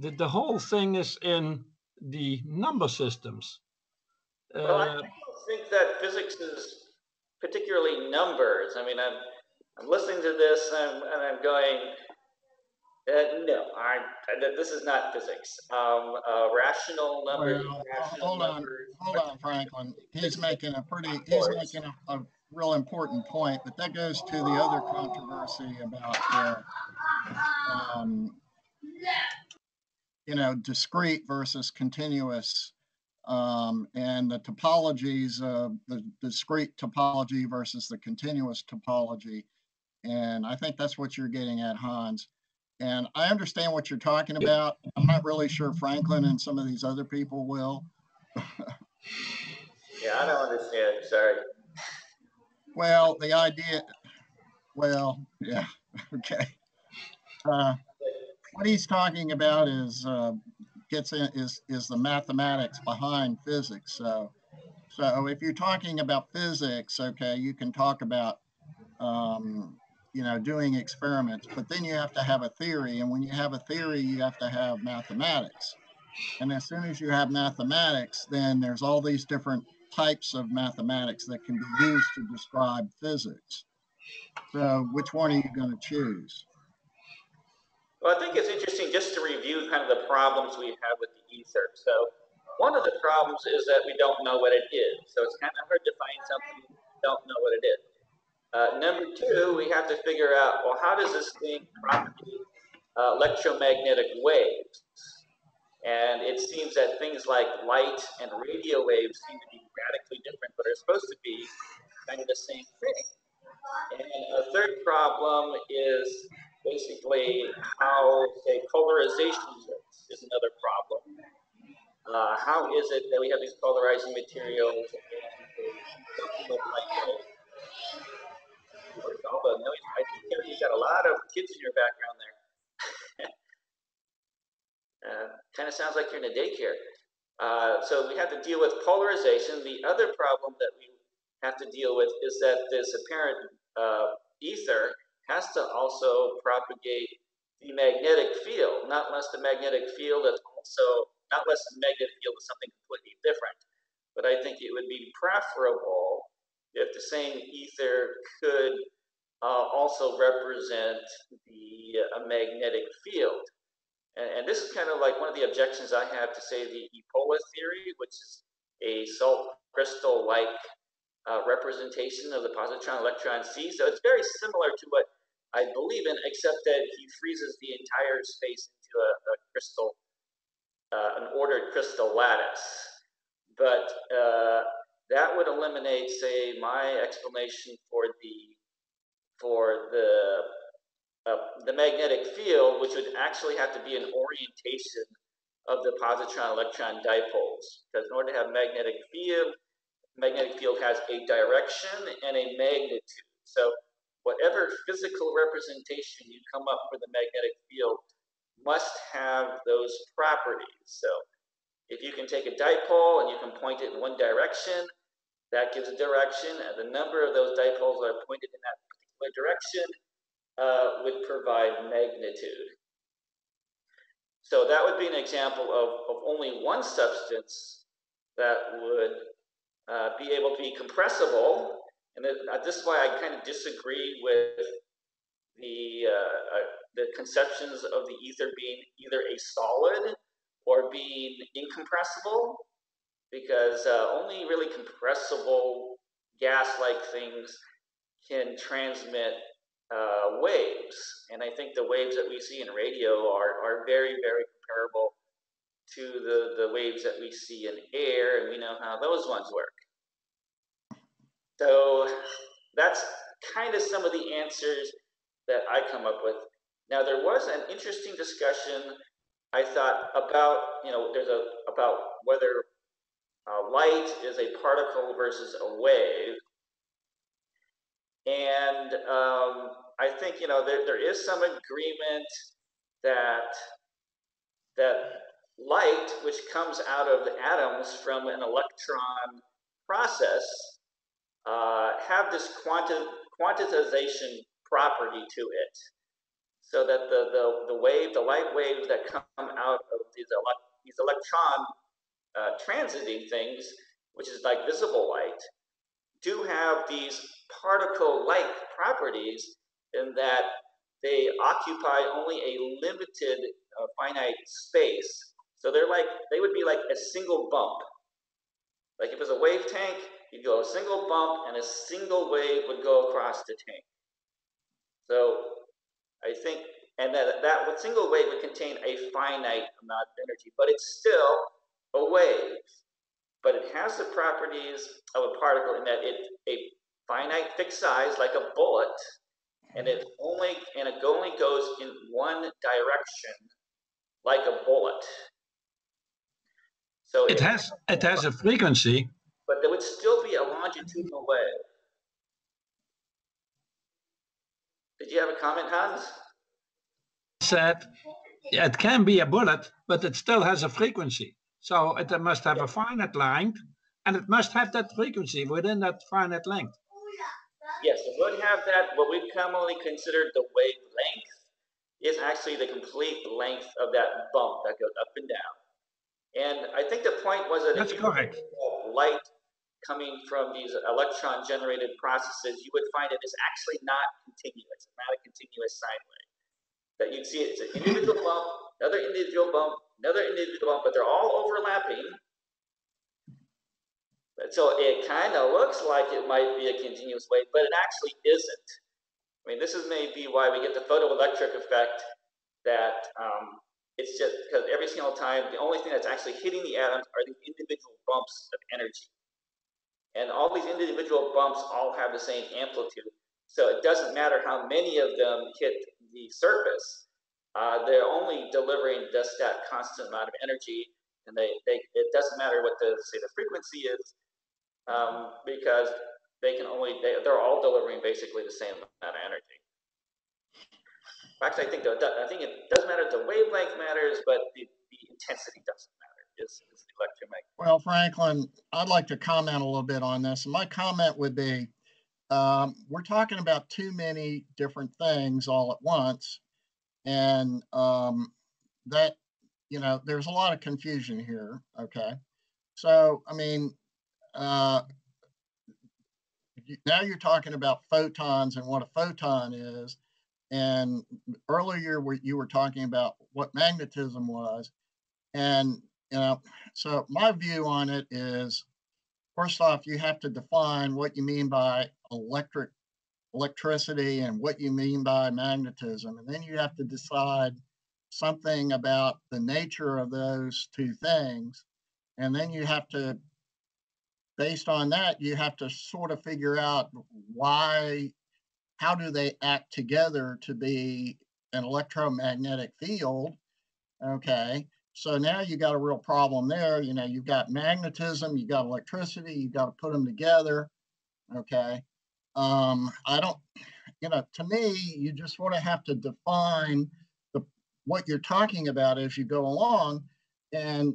The, the whole thing is in the number systems. Well, I, I Uh, don't think that physics is particularly numbers. I mean, I'm, I'm listening to this and, and I'm going, uh, no, I, I- this is not physics. Um, uh, rational numbers, Well, rational hold on, numbers. hold on, Franklin. He's making a pretty, he's making a, a real important point, but that goes to the other controversy about, uh, um, you know, discrete versus continuous, um, and the topologies of the discrete topology versus the continuous topology. And I think that's what you're getting at, Hans. And I understand what you're talking about. I'm not really sure Franklin and some of these other people will. Yeah, I don't understand. Sorry. Well, the idea, well, yeah, okay. Uh, what he's talking about is, uh, gets in, is, is the mathematics behind physics. So, so if you're talking about physics, okay, you can talk about, um, you know, doing experiments, but then you have to have a theory. And when you have a theory, you have to have mathematics. And as soon as you have mathematics, then there's all these different types of mathematics that can be used to describe physics. So which one are you going to choose? Well, I think it's interesting just to review kind of the problems we have with the ether. So one of the problems is that we don't know what it is. So it's kind of hard to find something we don't know what it is. Uh, number two, we have to figure out, well, how does this thing propagate uh, electromagnetic waves? And it seems that things like light and radio waves seem to be radically different, but are supposed to be kind of the same thing. And a third problem is basically how, say, polarization is another problem. Uh, how is it that we have these polarizing materials and. I think you've got a lot of kids in your background there. uh, kind of sounds like you're in a daycare. Uh, so we have to deal with polarization. The other problem that we have to deal with is that this apparent uh, ether has to also propagate the magnetic field, not less the magnetic field that's also not less the magnetic field is something completely different. But I think it would be preferable if the same ether could uh, also represent the uh, magnetic field. And, and, this is kind of like one of the objections I have to say the Epola theory, which is a salt crystal-like uh, representation of the positron electron sea. So it's very similar to what I believe in, except that he freezes the entire space into a, a crystal, uh, an ordered crystal lattice. But uh, that would eliminate, say, my explanation for the for the uh, the magnetic field, which would actually have to be an orientation of the positron electron dipoles. Because in order to have magnetic field, magnetic field has a direction and a magnitude. So whatever physical representation you come up for the magnetic field must have those properties. So if you can take a dipole and you can point it in one direction, that gives a direction, and the number of those dipoles that are pointed in that particular direction uh, would provide magnitude. So that would be an example of, of only one substance that would uh, be able to be compressible. And uh, this is why I kind of disagree with the, uh, uh, the conceptions of the ether being either a solid or being incompressible, because uh, only really compressible gas-like things can transmit uh, waves. And I think the waves that we see in radio are, are very, very comparable to the, the waves that we see in air, and we know how those ones work. So that's kind of some of the answers that I come up with. Now there was an interesting discussion I thought about, you know, there's a about whether uh, light is a particle versus a wave. And um, I think, you know, there, there is some agreement that that light, which comes out of the atoms from an electron process, uh, have this quanti quantization property to it. So that the, the, the wave, the light waves that come out of these, these electron uh, transiting things, which is like visible light, do have these particle-like properties in that they occupy only a limited uh, finite space. So they're like, they would be like a single bump. Like if it was a wave tank, you'd go a single bump and a single wave would go across the tank. So I think, and that, that single wave would contain a finite amount of energy, but it's still a wave. But it has the properties of a particle in that it's a finite fixed size like a bullet, and it only and it only goes in one direction like a bullet. So it, it has it has a frequency, but there would still be a longitudinal wave. Did you have a comment, Hans? Said it can be a bullet, but it still has a frequency. So it must have a finite length, and it must have that frequency within that finite length. Yes, it would have that. What we commonly consider the wavelength is actually the complete length of that bump that goes up and down. And I think the point was that That's if you correct. light coming from these electron generated processes, you would find it is actually not continuous, it's not a continuous sine wave. That you'd see it's an individual bump, another individual bump, another individual bump, but they're all overlapping So it kind of looks like it might be a continuous wave, but it actually isn't. I mean, this is maybe why we get the photoelectric effect that um, it's just because every single time, the only thing that's actually hitting the atoms are the individual bumps of energy. And all these individual bumps all have the same amplitude. So it doesn't matter how many of them hit the surface. Uh, they're only delivering just that constant amount of energy, and they, they it doesn't matter what the say the frequency is, um, because they can only they, they're all delivering basically the same amount of energy. Actually, I think the, I think it doesn't matter. The wavelength matters, but the, the intensity doesn't. Is, is the. Well, Franklin, I'd like to comment a little bit on this. My comment would be, um, we're talking about too many different things all at once. And um, that, you know, there's a lot of confusion here. Okay. So, I mean, uh, now you're talking about photons and what a photon is. And earlier you were talking about what magnetism was. And, you know, so my view on it is first off, you have to define what you mean by electric electricity and what you mean by magnetism. And then you have to decide something about the nature of those two things. And then you have to, based on that, you have to sort of figure out why, how do they act together to be an electromagnetic field? Okay. So now you got a real problem there. You know, you've got magnetism, you've got electricity, you've got to put them together. Okay. Um, I don't, you know, to me, you just sort of have to define the what you're talking about as you go along, and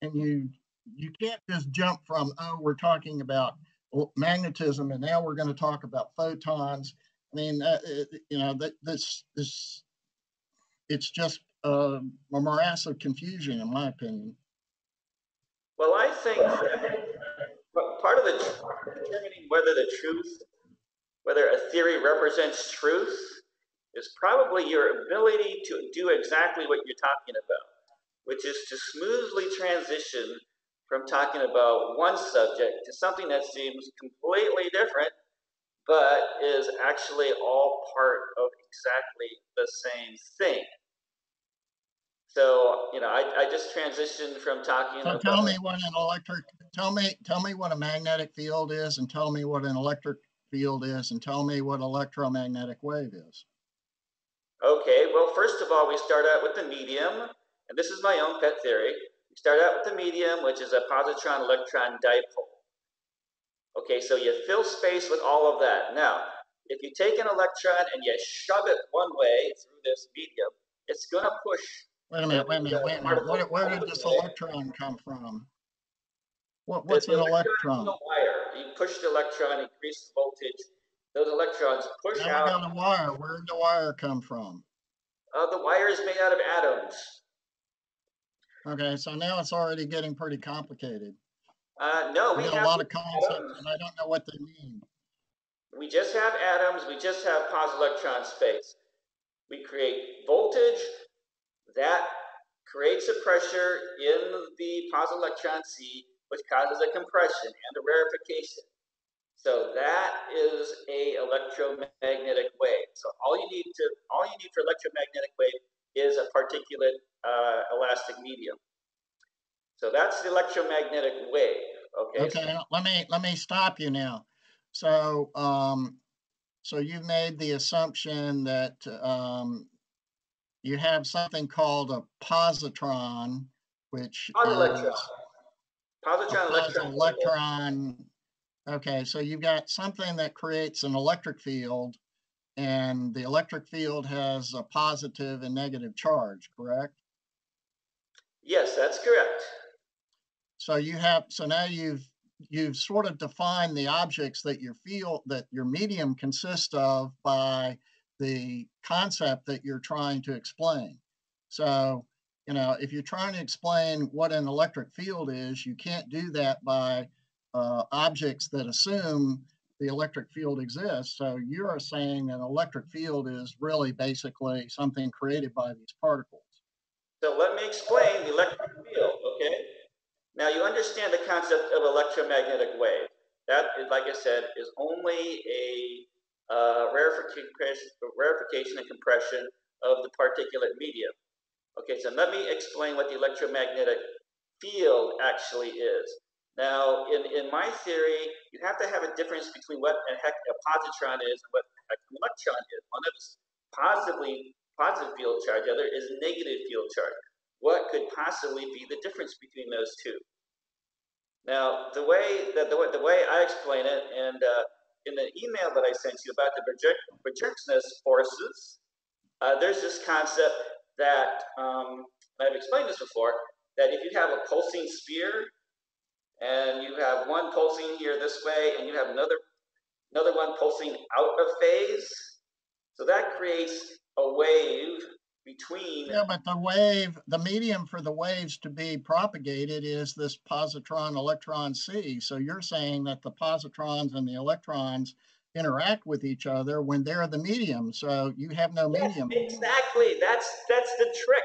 and you you can't just jump from oh we're talking about magnetism and now we're going to talk about photons. I mean, uh, you know, that this this it's just uh, a morass of confusion, in my opinion. Well, I think part of the determining whether the truth, whether a theory represents truth, is probably your ability to do exactly what you're talking about, which is to smoothly transition from talking about one subject to something that seems completely different, but is actually all part of exactly the same thing. So, you know, I, I just transitioned from talking So about. tell me what an electric, tell me, tell me what a magnetic field is and tell me what an electric field is and tell me what electromagnetic wave is. Okay, well, first of all, we start out with the medium, and this is my own pet theory. We start out with the medium, which is a positron electron dipole. Okay, so you fill space with all of that. Now, if you take an electron and you shove it one way through this medium, it's going to push Wait a minute, wait a minute, wait a minute. Where, where did this electron come from? What, what's an electron? The wire. You push the electron, increase the voltage. Those electrons push Now we out. got a wire. Where did the wire come from? Uh, the wire is made out of atoms. Okay, so now it's already getting pretty complicated. Uh, no, We we got a lot of atoms. concepts and I don't know what they mean. We just have atoms. We just have positive electron space. We create voltage that creates a pressure in the positive electron sea, which causes a compression and a rarefication. So that is a electromagnetic wave. So all you need to all you need for electromagnetic wave is a particulate uh, elastic medium. So that's the electromagnetic wave. Okay. Okay, now let me, let me stop you now. So, um, so you've made the assumption that, um, you have something called a positron, which Positive electron. Positron electron. electron. Okay, so you've got something that creates an electric field and the electric field has a positive and negative charge, correct? Yes, that's correct. So you have, so now you've, you've sort of defined the objects that your field, that your medium consists of by the concept that you're trying to explain. So, you know, if you're trying to explain what an electric field is, you can't do that by uh, objects that assume the electric field exists. So you are saying an electric field is really basically something created by these particles. So let me explain the electric field, okay? Now you understand the concept of electromagnetic wave. That, like I said, is only a uh, rarefication, and compression of the particulate medium. Okay, so let me explain what the electromagnetic field actually is. Now, in, in my theory, you have to have a difference between what a heck a positron is and what a electron is. One of is positively positive field charge, the other is negative field charge. What could possibly be the difference between those two? Now, the way that the, the way I explain it, and uh, in the email that I sent you about the Bjerknes forces, uh, there's this concept that um, I've explained this before. That if you have a pulsing sphere and you have one pulsing here this way, and you have another another one pulsing out of phase. So that creates a wave between. Yeah, but the wave, the medium for the waves to be propagated is this positron electron sea. So you're saying that the positrons and the electrons interact with each other when they're the medium. So you have no yes, medium. Exactly. That's that's the trick.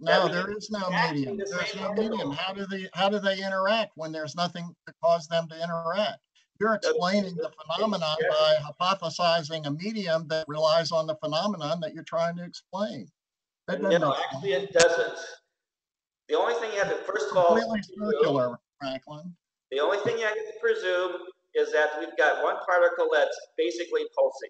No, there is no medium. The there's no medium. How do they how do they interact when there's nothing to cause them to interact? You're explaining the phenomenon by hypothesizing a medium that relies on the phenomenon that you're trying to explain. That no, actually it doesn't. The only thing you have to first of all completely circular, Franklin. The only thing you have to presume is that we've got one particle that's basically pulsing.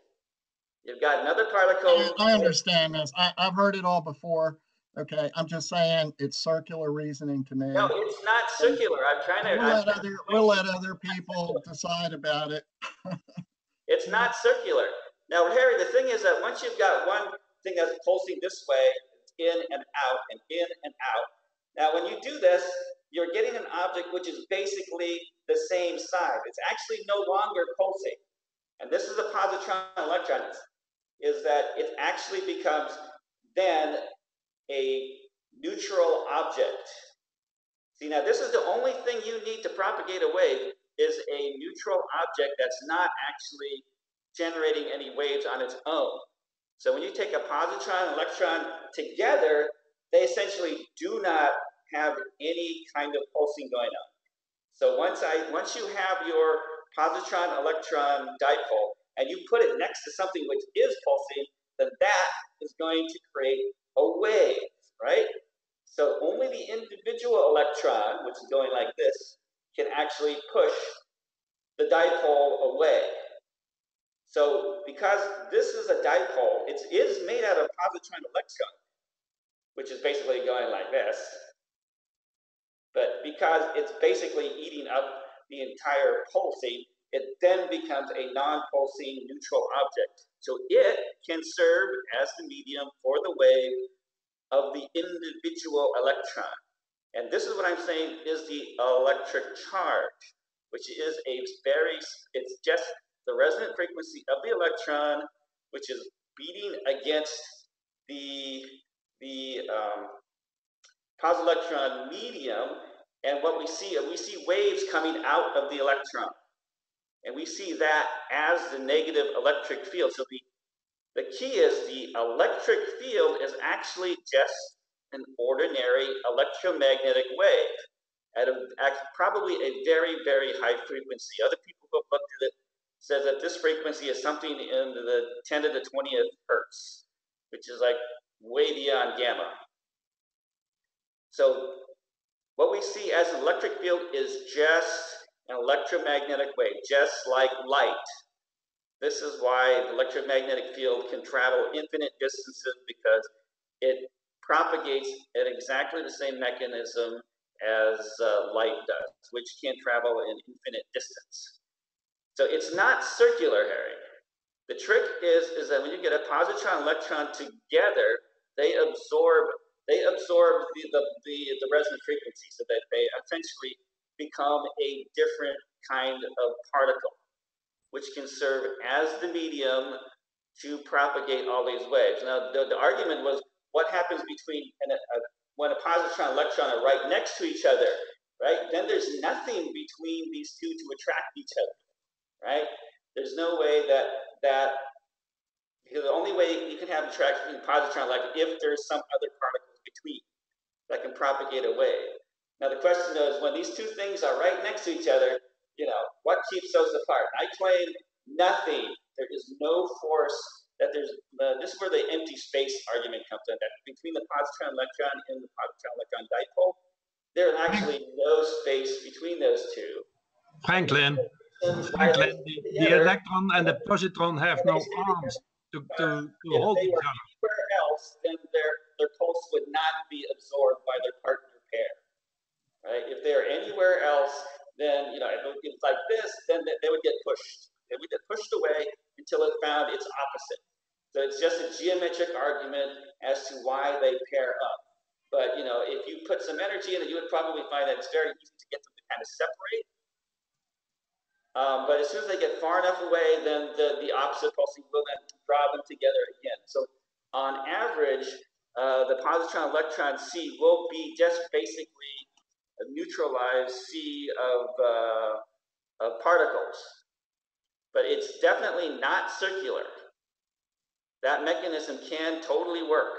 You've got another particle. I, I understand this. I, I've heard it all before. Okay, I'm just saying it's circular reasoning to me. No, it's not circular. I'm trying to. We'll, let other, we'll let other people decide about it. it's not circular. Now, Harry, the thing is that once you've got one thing that's pulsing this way, in and out, and in and out. Now, when you do this, you're getting an object which is basically the same size. It's actually no longer pulsing. And this is a positron electron, is that it actually becomes then a neutral object. See, now this is the only thing you need to propagate a wave is a neutral object that's not actually generating any waves on its own. So when you take a positron and electron together, they essentially do not have any kind of pulsing going on. So once I once you have your positron electron dipole and you put it next to something which is pulsing, then that is going to create a wave, right? So only the individual electron, which is going like this, can actually push the dipole away. So because this is a dipole, it is made out of positron electron, which is basically going like this. But because it's basically eating up the entire pulsing, it then becomes a non-pulsing neutral object. So it can serve as the medium for the wave of the individual electron. And this is what I'm saying is the electric charge, which is a very, it's just the resonant frequency of the electron, which is beating against the, the um, electron medium. And what we see, we see waves coming out of the electron. And we see that as the negative electric field. So the the key is the electric field is actually just an ordinary electromagnetic wave at, a, at probably a very, very high frequency. Other people have looked at it says that this frequency is something in the 10 to the 20th hertz, which is like way beyond gamma. So what we see as an electric field is just an electromagnetic wave, just like light. This is why the electromagnetic field can travel infinite distances because it propagates at exactly the same mechanism as uh, light does, which can travel an infinite distance. So it's not circular, Harry. The trick is, is that when you get a positron and electron together, they absorb they absorb the, the, the, the resonant frequency so that they essentially become a different kind of particle which can serve as the medium to propagate all these waves. Now, the, the argument was what happens between an, a, when a positron and electron are right next to each other, right? Then there's nothing between these two to attract each other, right? There's no way that that because the only way you can have attraction between positron electron if there's some other particles between that can propagate a wave. Now the question is, when these two things are right next to each other, you know, what keeps those apart? I claim nothing. There is no force that there's, uh, this is where the empty space argument comes in, that between the positron electron and the positron electron dipole, there's actually no space between those two. Franklin, Franklin, the, the electron and the positron have no arms to, to, to If hold they each other. anywhere else, then their, their pulse would not be absorbed by their partner pair. Right? If they're anywhere else, then, you know, if it- it's like this, then they, they would get pushed. They would get pushed away until it found its opposite. So it's just a geometric argument as to why they pair up. But, you know, if you put some energy in it, you would probably find that it's very easy to get them to kind of separate. Um, but as soon as they get far enough away, then the, the opposite pulsing will then draw them together again. So on average, uh, the positron electron sea will be just basically a neutralized sea of, uh, of particles. But it's definitely not circular. That mechanism can totally work.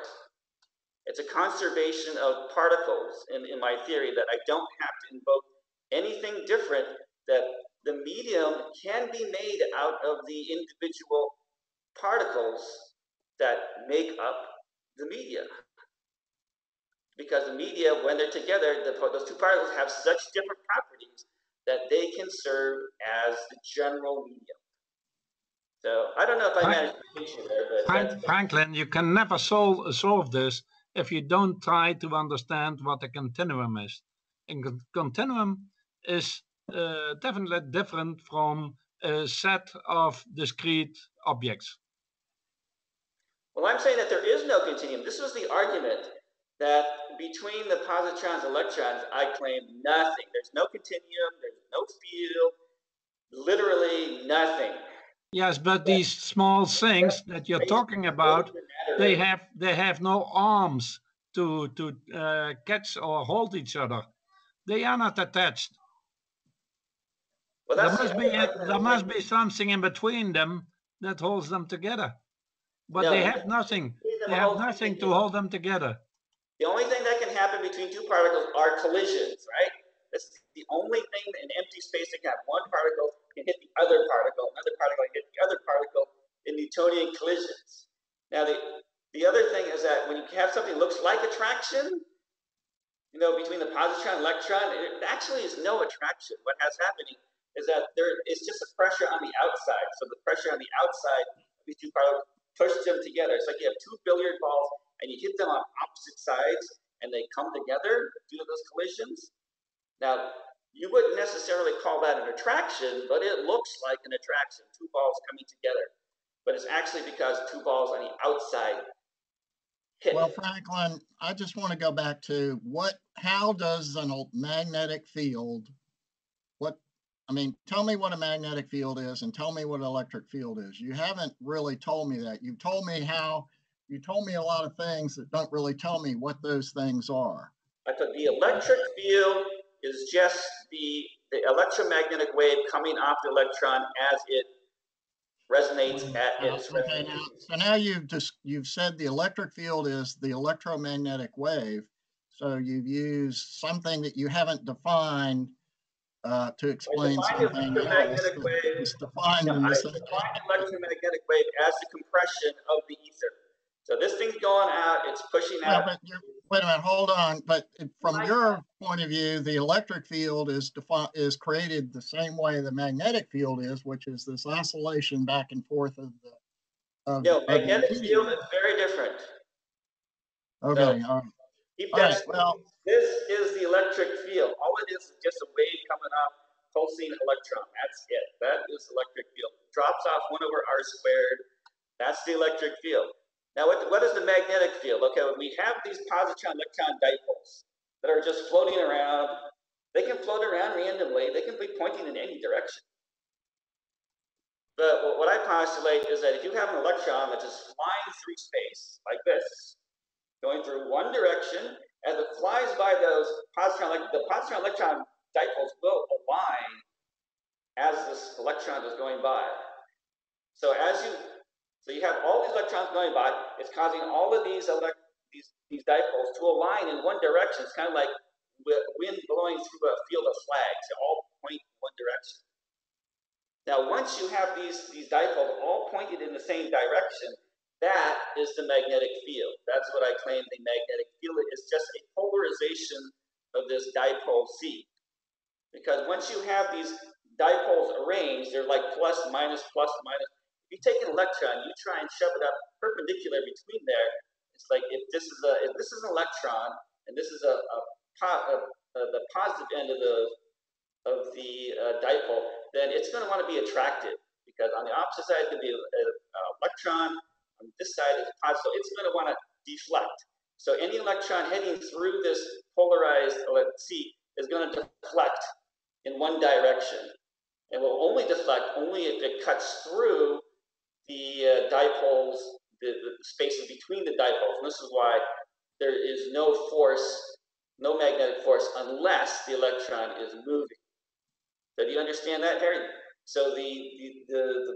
It's a conservation of particles in, in my theory that I don't have to invoke anything different that the medium can be made out of the individual particles that make up the media. Because the media, when they're together, the, those two particles have such different properties that they can serve as the general medium. So I don't know if I managed to teach you there, but Frank, Franklin, you can never solve, solve this if you don't try to understand what a continuum is. A continuum is definitely different from a set of discrete objects. Well, I'm saying that there is no continuum. This was the argument that between the positrons and electrons, I claim nothing. There's no continuum, there's no field, literally nothing. Yes, but these small things that you're talking about, they have they have no arms to to uh, catch or hold each other. They are not attached. Well, There that's the must be a, there must be something in between them that holds them together. But No, they have nothing. They have nothing to hold them together. The only thing that can happen between two particles are collisions, right? This is the only thing in empty space that can have one particle can hit the other particle, another particle can hit the other particle in Newtonian collisions. Now, the, the other thing is that when you have something that looks like attraction, you know, between the positron and electron, it actually is no attraction. What has happening is that there is just a pressure on the outside. So the pressure on the outside of these two particles pushes them together. It's like you have two billiard balls and you hit them on opposite sides and they come together due to those collisions. Now, you wouldn't necessarily call that an attraction, but it looks like an attraction, two balls coming together. But it's actually because two balls on the outside hit. Well, Franklin, I just want to go back to what, how does an el- magnetic field, I mean, tell me what a magnetic field is and tell me what an electric field is. You haven't really told me that. You've told me how, you told me a lot of things that don't really tell me what those things are. I thought the electric field is just the, the electromagnetic wave coming off the electron as it resonates at its Okay, now, so now you've just, you've said the electric field is the electromagnetic wave. So you've used something that you haven't defined uh, to explain the something else. wave. Defined Yeah, in I this. define electromagnetic wave as the compression of the ether. So this thing's going out, it's pushing Yeah, out. but wait a minute, hold on. But from your point of view, the electric field is defined, is created the same way the magnetic field is, which is this oscillation back and forth of the. of- No, of the magnetic medium. field is very different. Okay, all right. Keep All right, that. well- This is the electric field. All it is is just a wave coming off pulsing electron. That's it. That is electric field. Drops off one over r squared. That's the electric field. Now, what, what is the magnetic field? Okay, when we have these positron electron dipoles that are just floating around, they can float around randomly. They can be pointing in any direction. But what- what I postulate is that if you have an electron that's just flying through space like this, going through one direction, as it flies by those positron, the positron electron dipoles will align as this electron is going by. So as you, so you have all these electrons going by, it's causing all of these elect, these, these dipoles to align in one direction. It's kind of like wind blowing through a field of flags, they all point in one direction. Now, once you have these, these dipoles all pointed in the same direction, that is the magnetic field. That's what I claim the magnetic field is just a polarization of this dipole sea. Because once you have these dipoles arranged, they're like plus, minus, plus, minus. If you take an electron, you try and shove it up perpendicular between there. It's like if this is a if this is an electron and this is a, a, a, a the positive end of the of the uh, dipole, then it's going to want to be attracted because on the opposite side could be an electron. On this side is positive, so it's going to want to deflect. So any electron heading through this polarized let's see is going to deflect in one direction. It will only deflect only if it cuts through the uh, dipoles, the, the spaces between the dipoles. And this is why there is no force, no magnetic force, unless the electron is moving. So do you understand that, Harry? So the the the,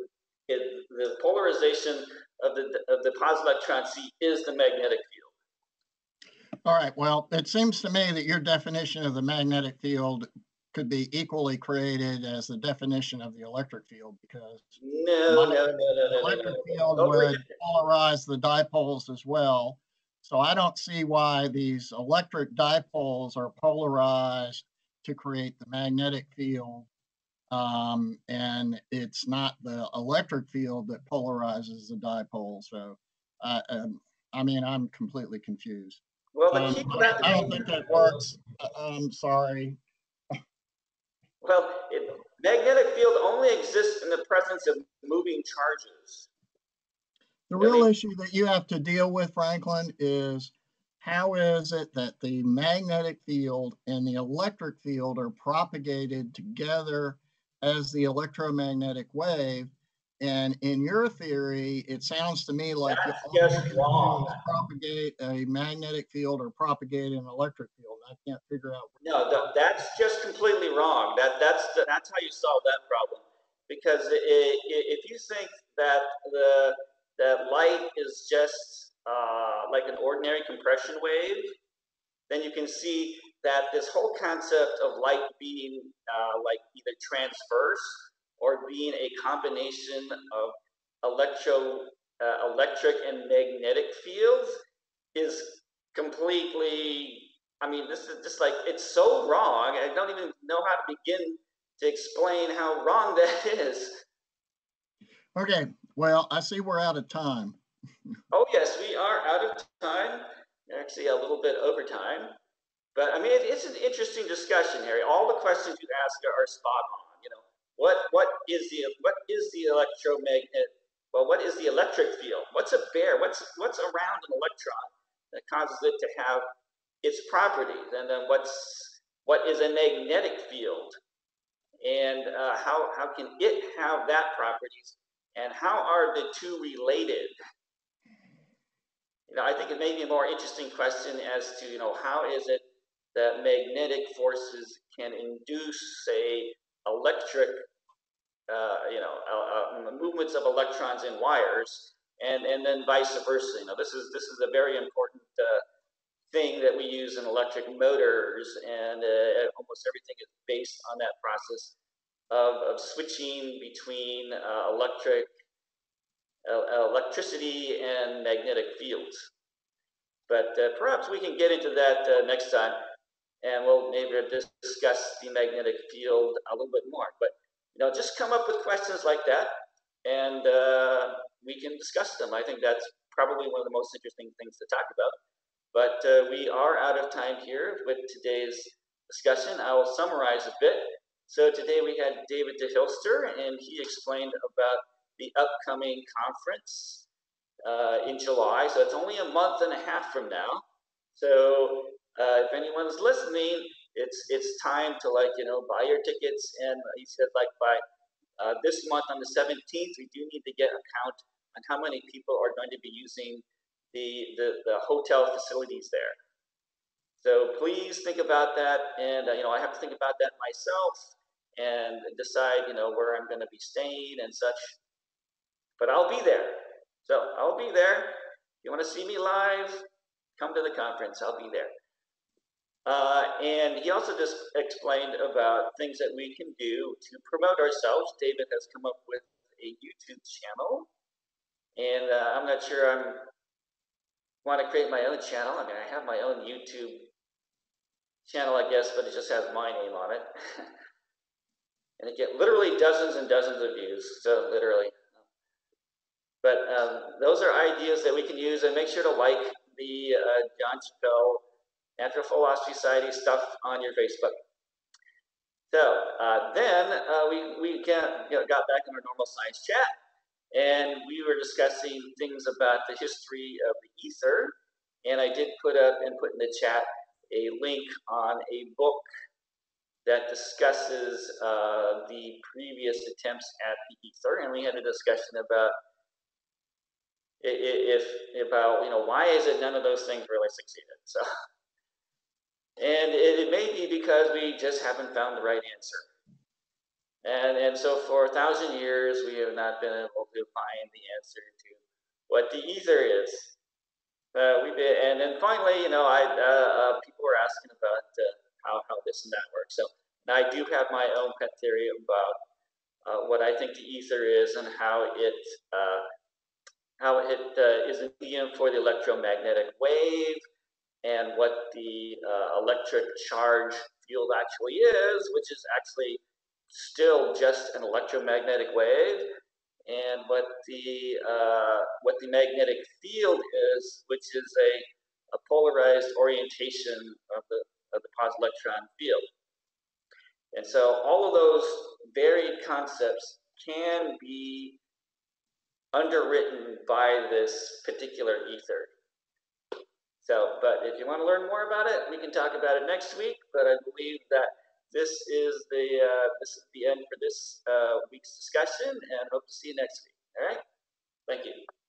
the, the polarization of the of the positive electron sea is the magnetic field. All right, well, it seems to me that your definition of the magnetic field could be equally created as the definition of the electric field because No, no, no, no, no, no, electric no. field would polarize the dipoles as well. So I don't see why these electric dipoles are polarized to create the magnetic field. Um, and it's not the electric field that polarizes the dipole. So I, um, I mean, I'm completely confused. Well, the Um, I that. I don't think that works. Uh, I'm sorry. Well, it, magnetic field only exists in the presence of moving charges. The I real mean- issue that you have to deal with, Franklin, is how is it that the magnetic field and the electric field are propagated together as the electromagnetic wave? And in your theory, it sounds to me like That's just wrong. propagate a magnetic field or propagate an electric field. I can't figure out. No, that, that's just completely wrong. That that's the, that's how you solve that problem. Because i- i- if you think that the that light is just uh, like an ordinary compression wave, then you can see that this whole concept of light being uh, like either transverse or being a combination of electro uh, electric and magnetic fields is completely I mean, this is just like it's so wrong. I don't even know how to begin to explain how wrong that is. Okay, well, I see we're out of time. Oh yes, we are out of time. Actually, a little bit over time. But I mean, it, it's an interesting discussion, Harry. All the questions you ask are, are spot on. You know, what what is the what is the electromagnet? Well, what is the electric field? What's a bear? What's what's around an electron that causes it to have its properties? And then what's what is a magnetic field? And uh, how how can it have that properties? And how are the two related? You know, I think it may be a more interesting question as to, you know, how is it that magnetic forces can induce, say, electric, uh, you know, uh, uh, movements of electrons in wires, and and then vice versa. You know, this is this is a very important uh, thing that we use in electric motors, and uh, almost everything is based on that process of, of switching between uh, electric electricity and magnetic fields. But perhaps we can get into that next time, and we'll maybe discuss the magnetic field a little bit more. But you know, just come up with questions like that, and uh, we can discuss them. I think that's probably one of the most interesting things to talk about. But uh, we are out of time here with today's discussion. I will summarize a bit. So today we had David de Hilster, and he explained about the upcoming conference uh, in July. So it's only a month and a half from now. So uh, if anyone's listening, it's it's time to like you know buy your tickets. And he said like by uh, this month on the 17th, we do need to get a count on how many people are going to be using the the, the hotel facilities there. So please think about that, and uh, you know I have to think about that myself and decide you know where I'm going to be staying and such. But I'll be there. So I'll be there. If you want to see me live, come to the conference. I'll be there. Uh, and he also just explained about things that we can do to promote ourselves. David has come up with a YouTube channel, and uh, I'm not sure I'm want to create my own channel. I mean, I have my own YouTube channel, I guess, but it just has my name on it. and it get literally dozens and dozens of views. So literally. But um, those are ideas that we can use, and make sure to like the uh, John Chappell Natural Philosophy Society stuff on your Facebook. So uh, then uh, we, we got, you know, got back in our normal science chat and we were discussing things about the history of the ether. And I did put up and put in the chat a link on a book that discusses uh, the previous attempts at the ether. And we had a discussion about if about you know why is it none of those things really succeeded so and it, it, may be because we just haven't found the right answer. And, and so for a thousand years, we have not been able to find the answer to what the ether is. Uh, we did, and then finally, you know, I uh, uh, people were asking about uh, how, how this and that works. So I do have my own pet theory about uh, what I think the ether is and how it uh, how it is a medium for the electromagnetic wave and what the uh, electric charge field actually is, which is actually still just an electromagnetic wave, and what the uh, what the magnetic field is, which is a, a polarized orientation of the of the positive electron field. And so all of those varied concepts can be underwritten by this particular ether. So, but if you want to learn more about it, we can talk about it next week. But I believe that this is the uh, this is the end for this uh, week's discussion, and hope to see you next week. All right, thank you.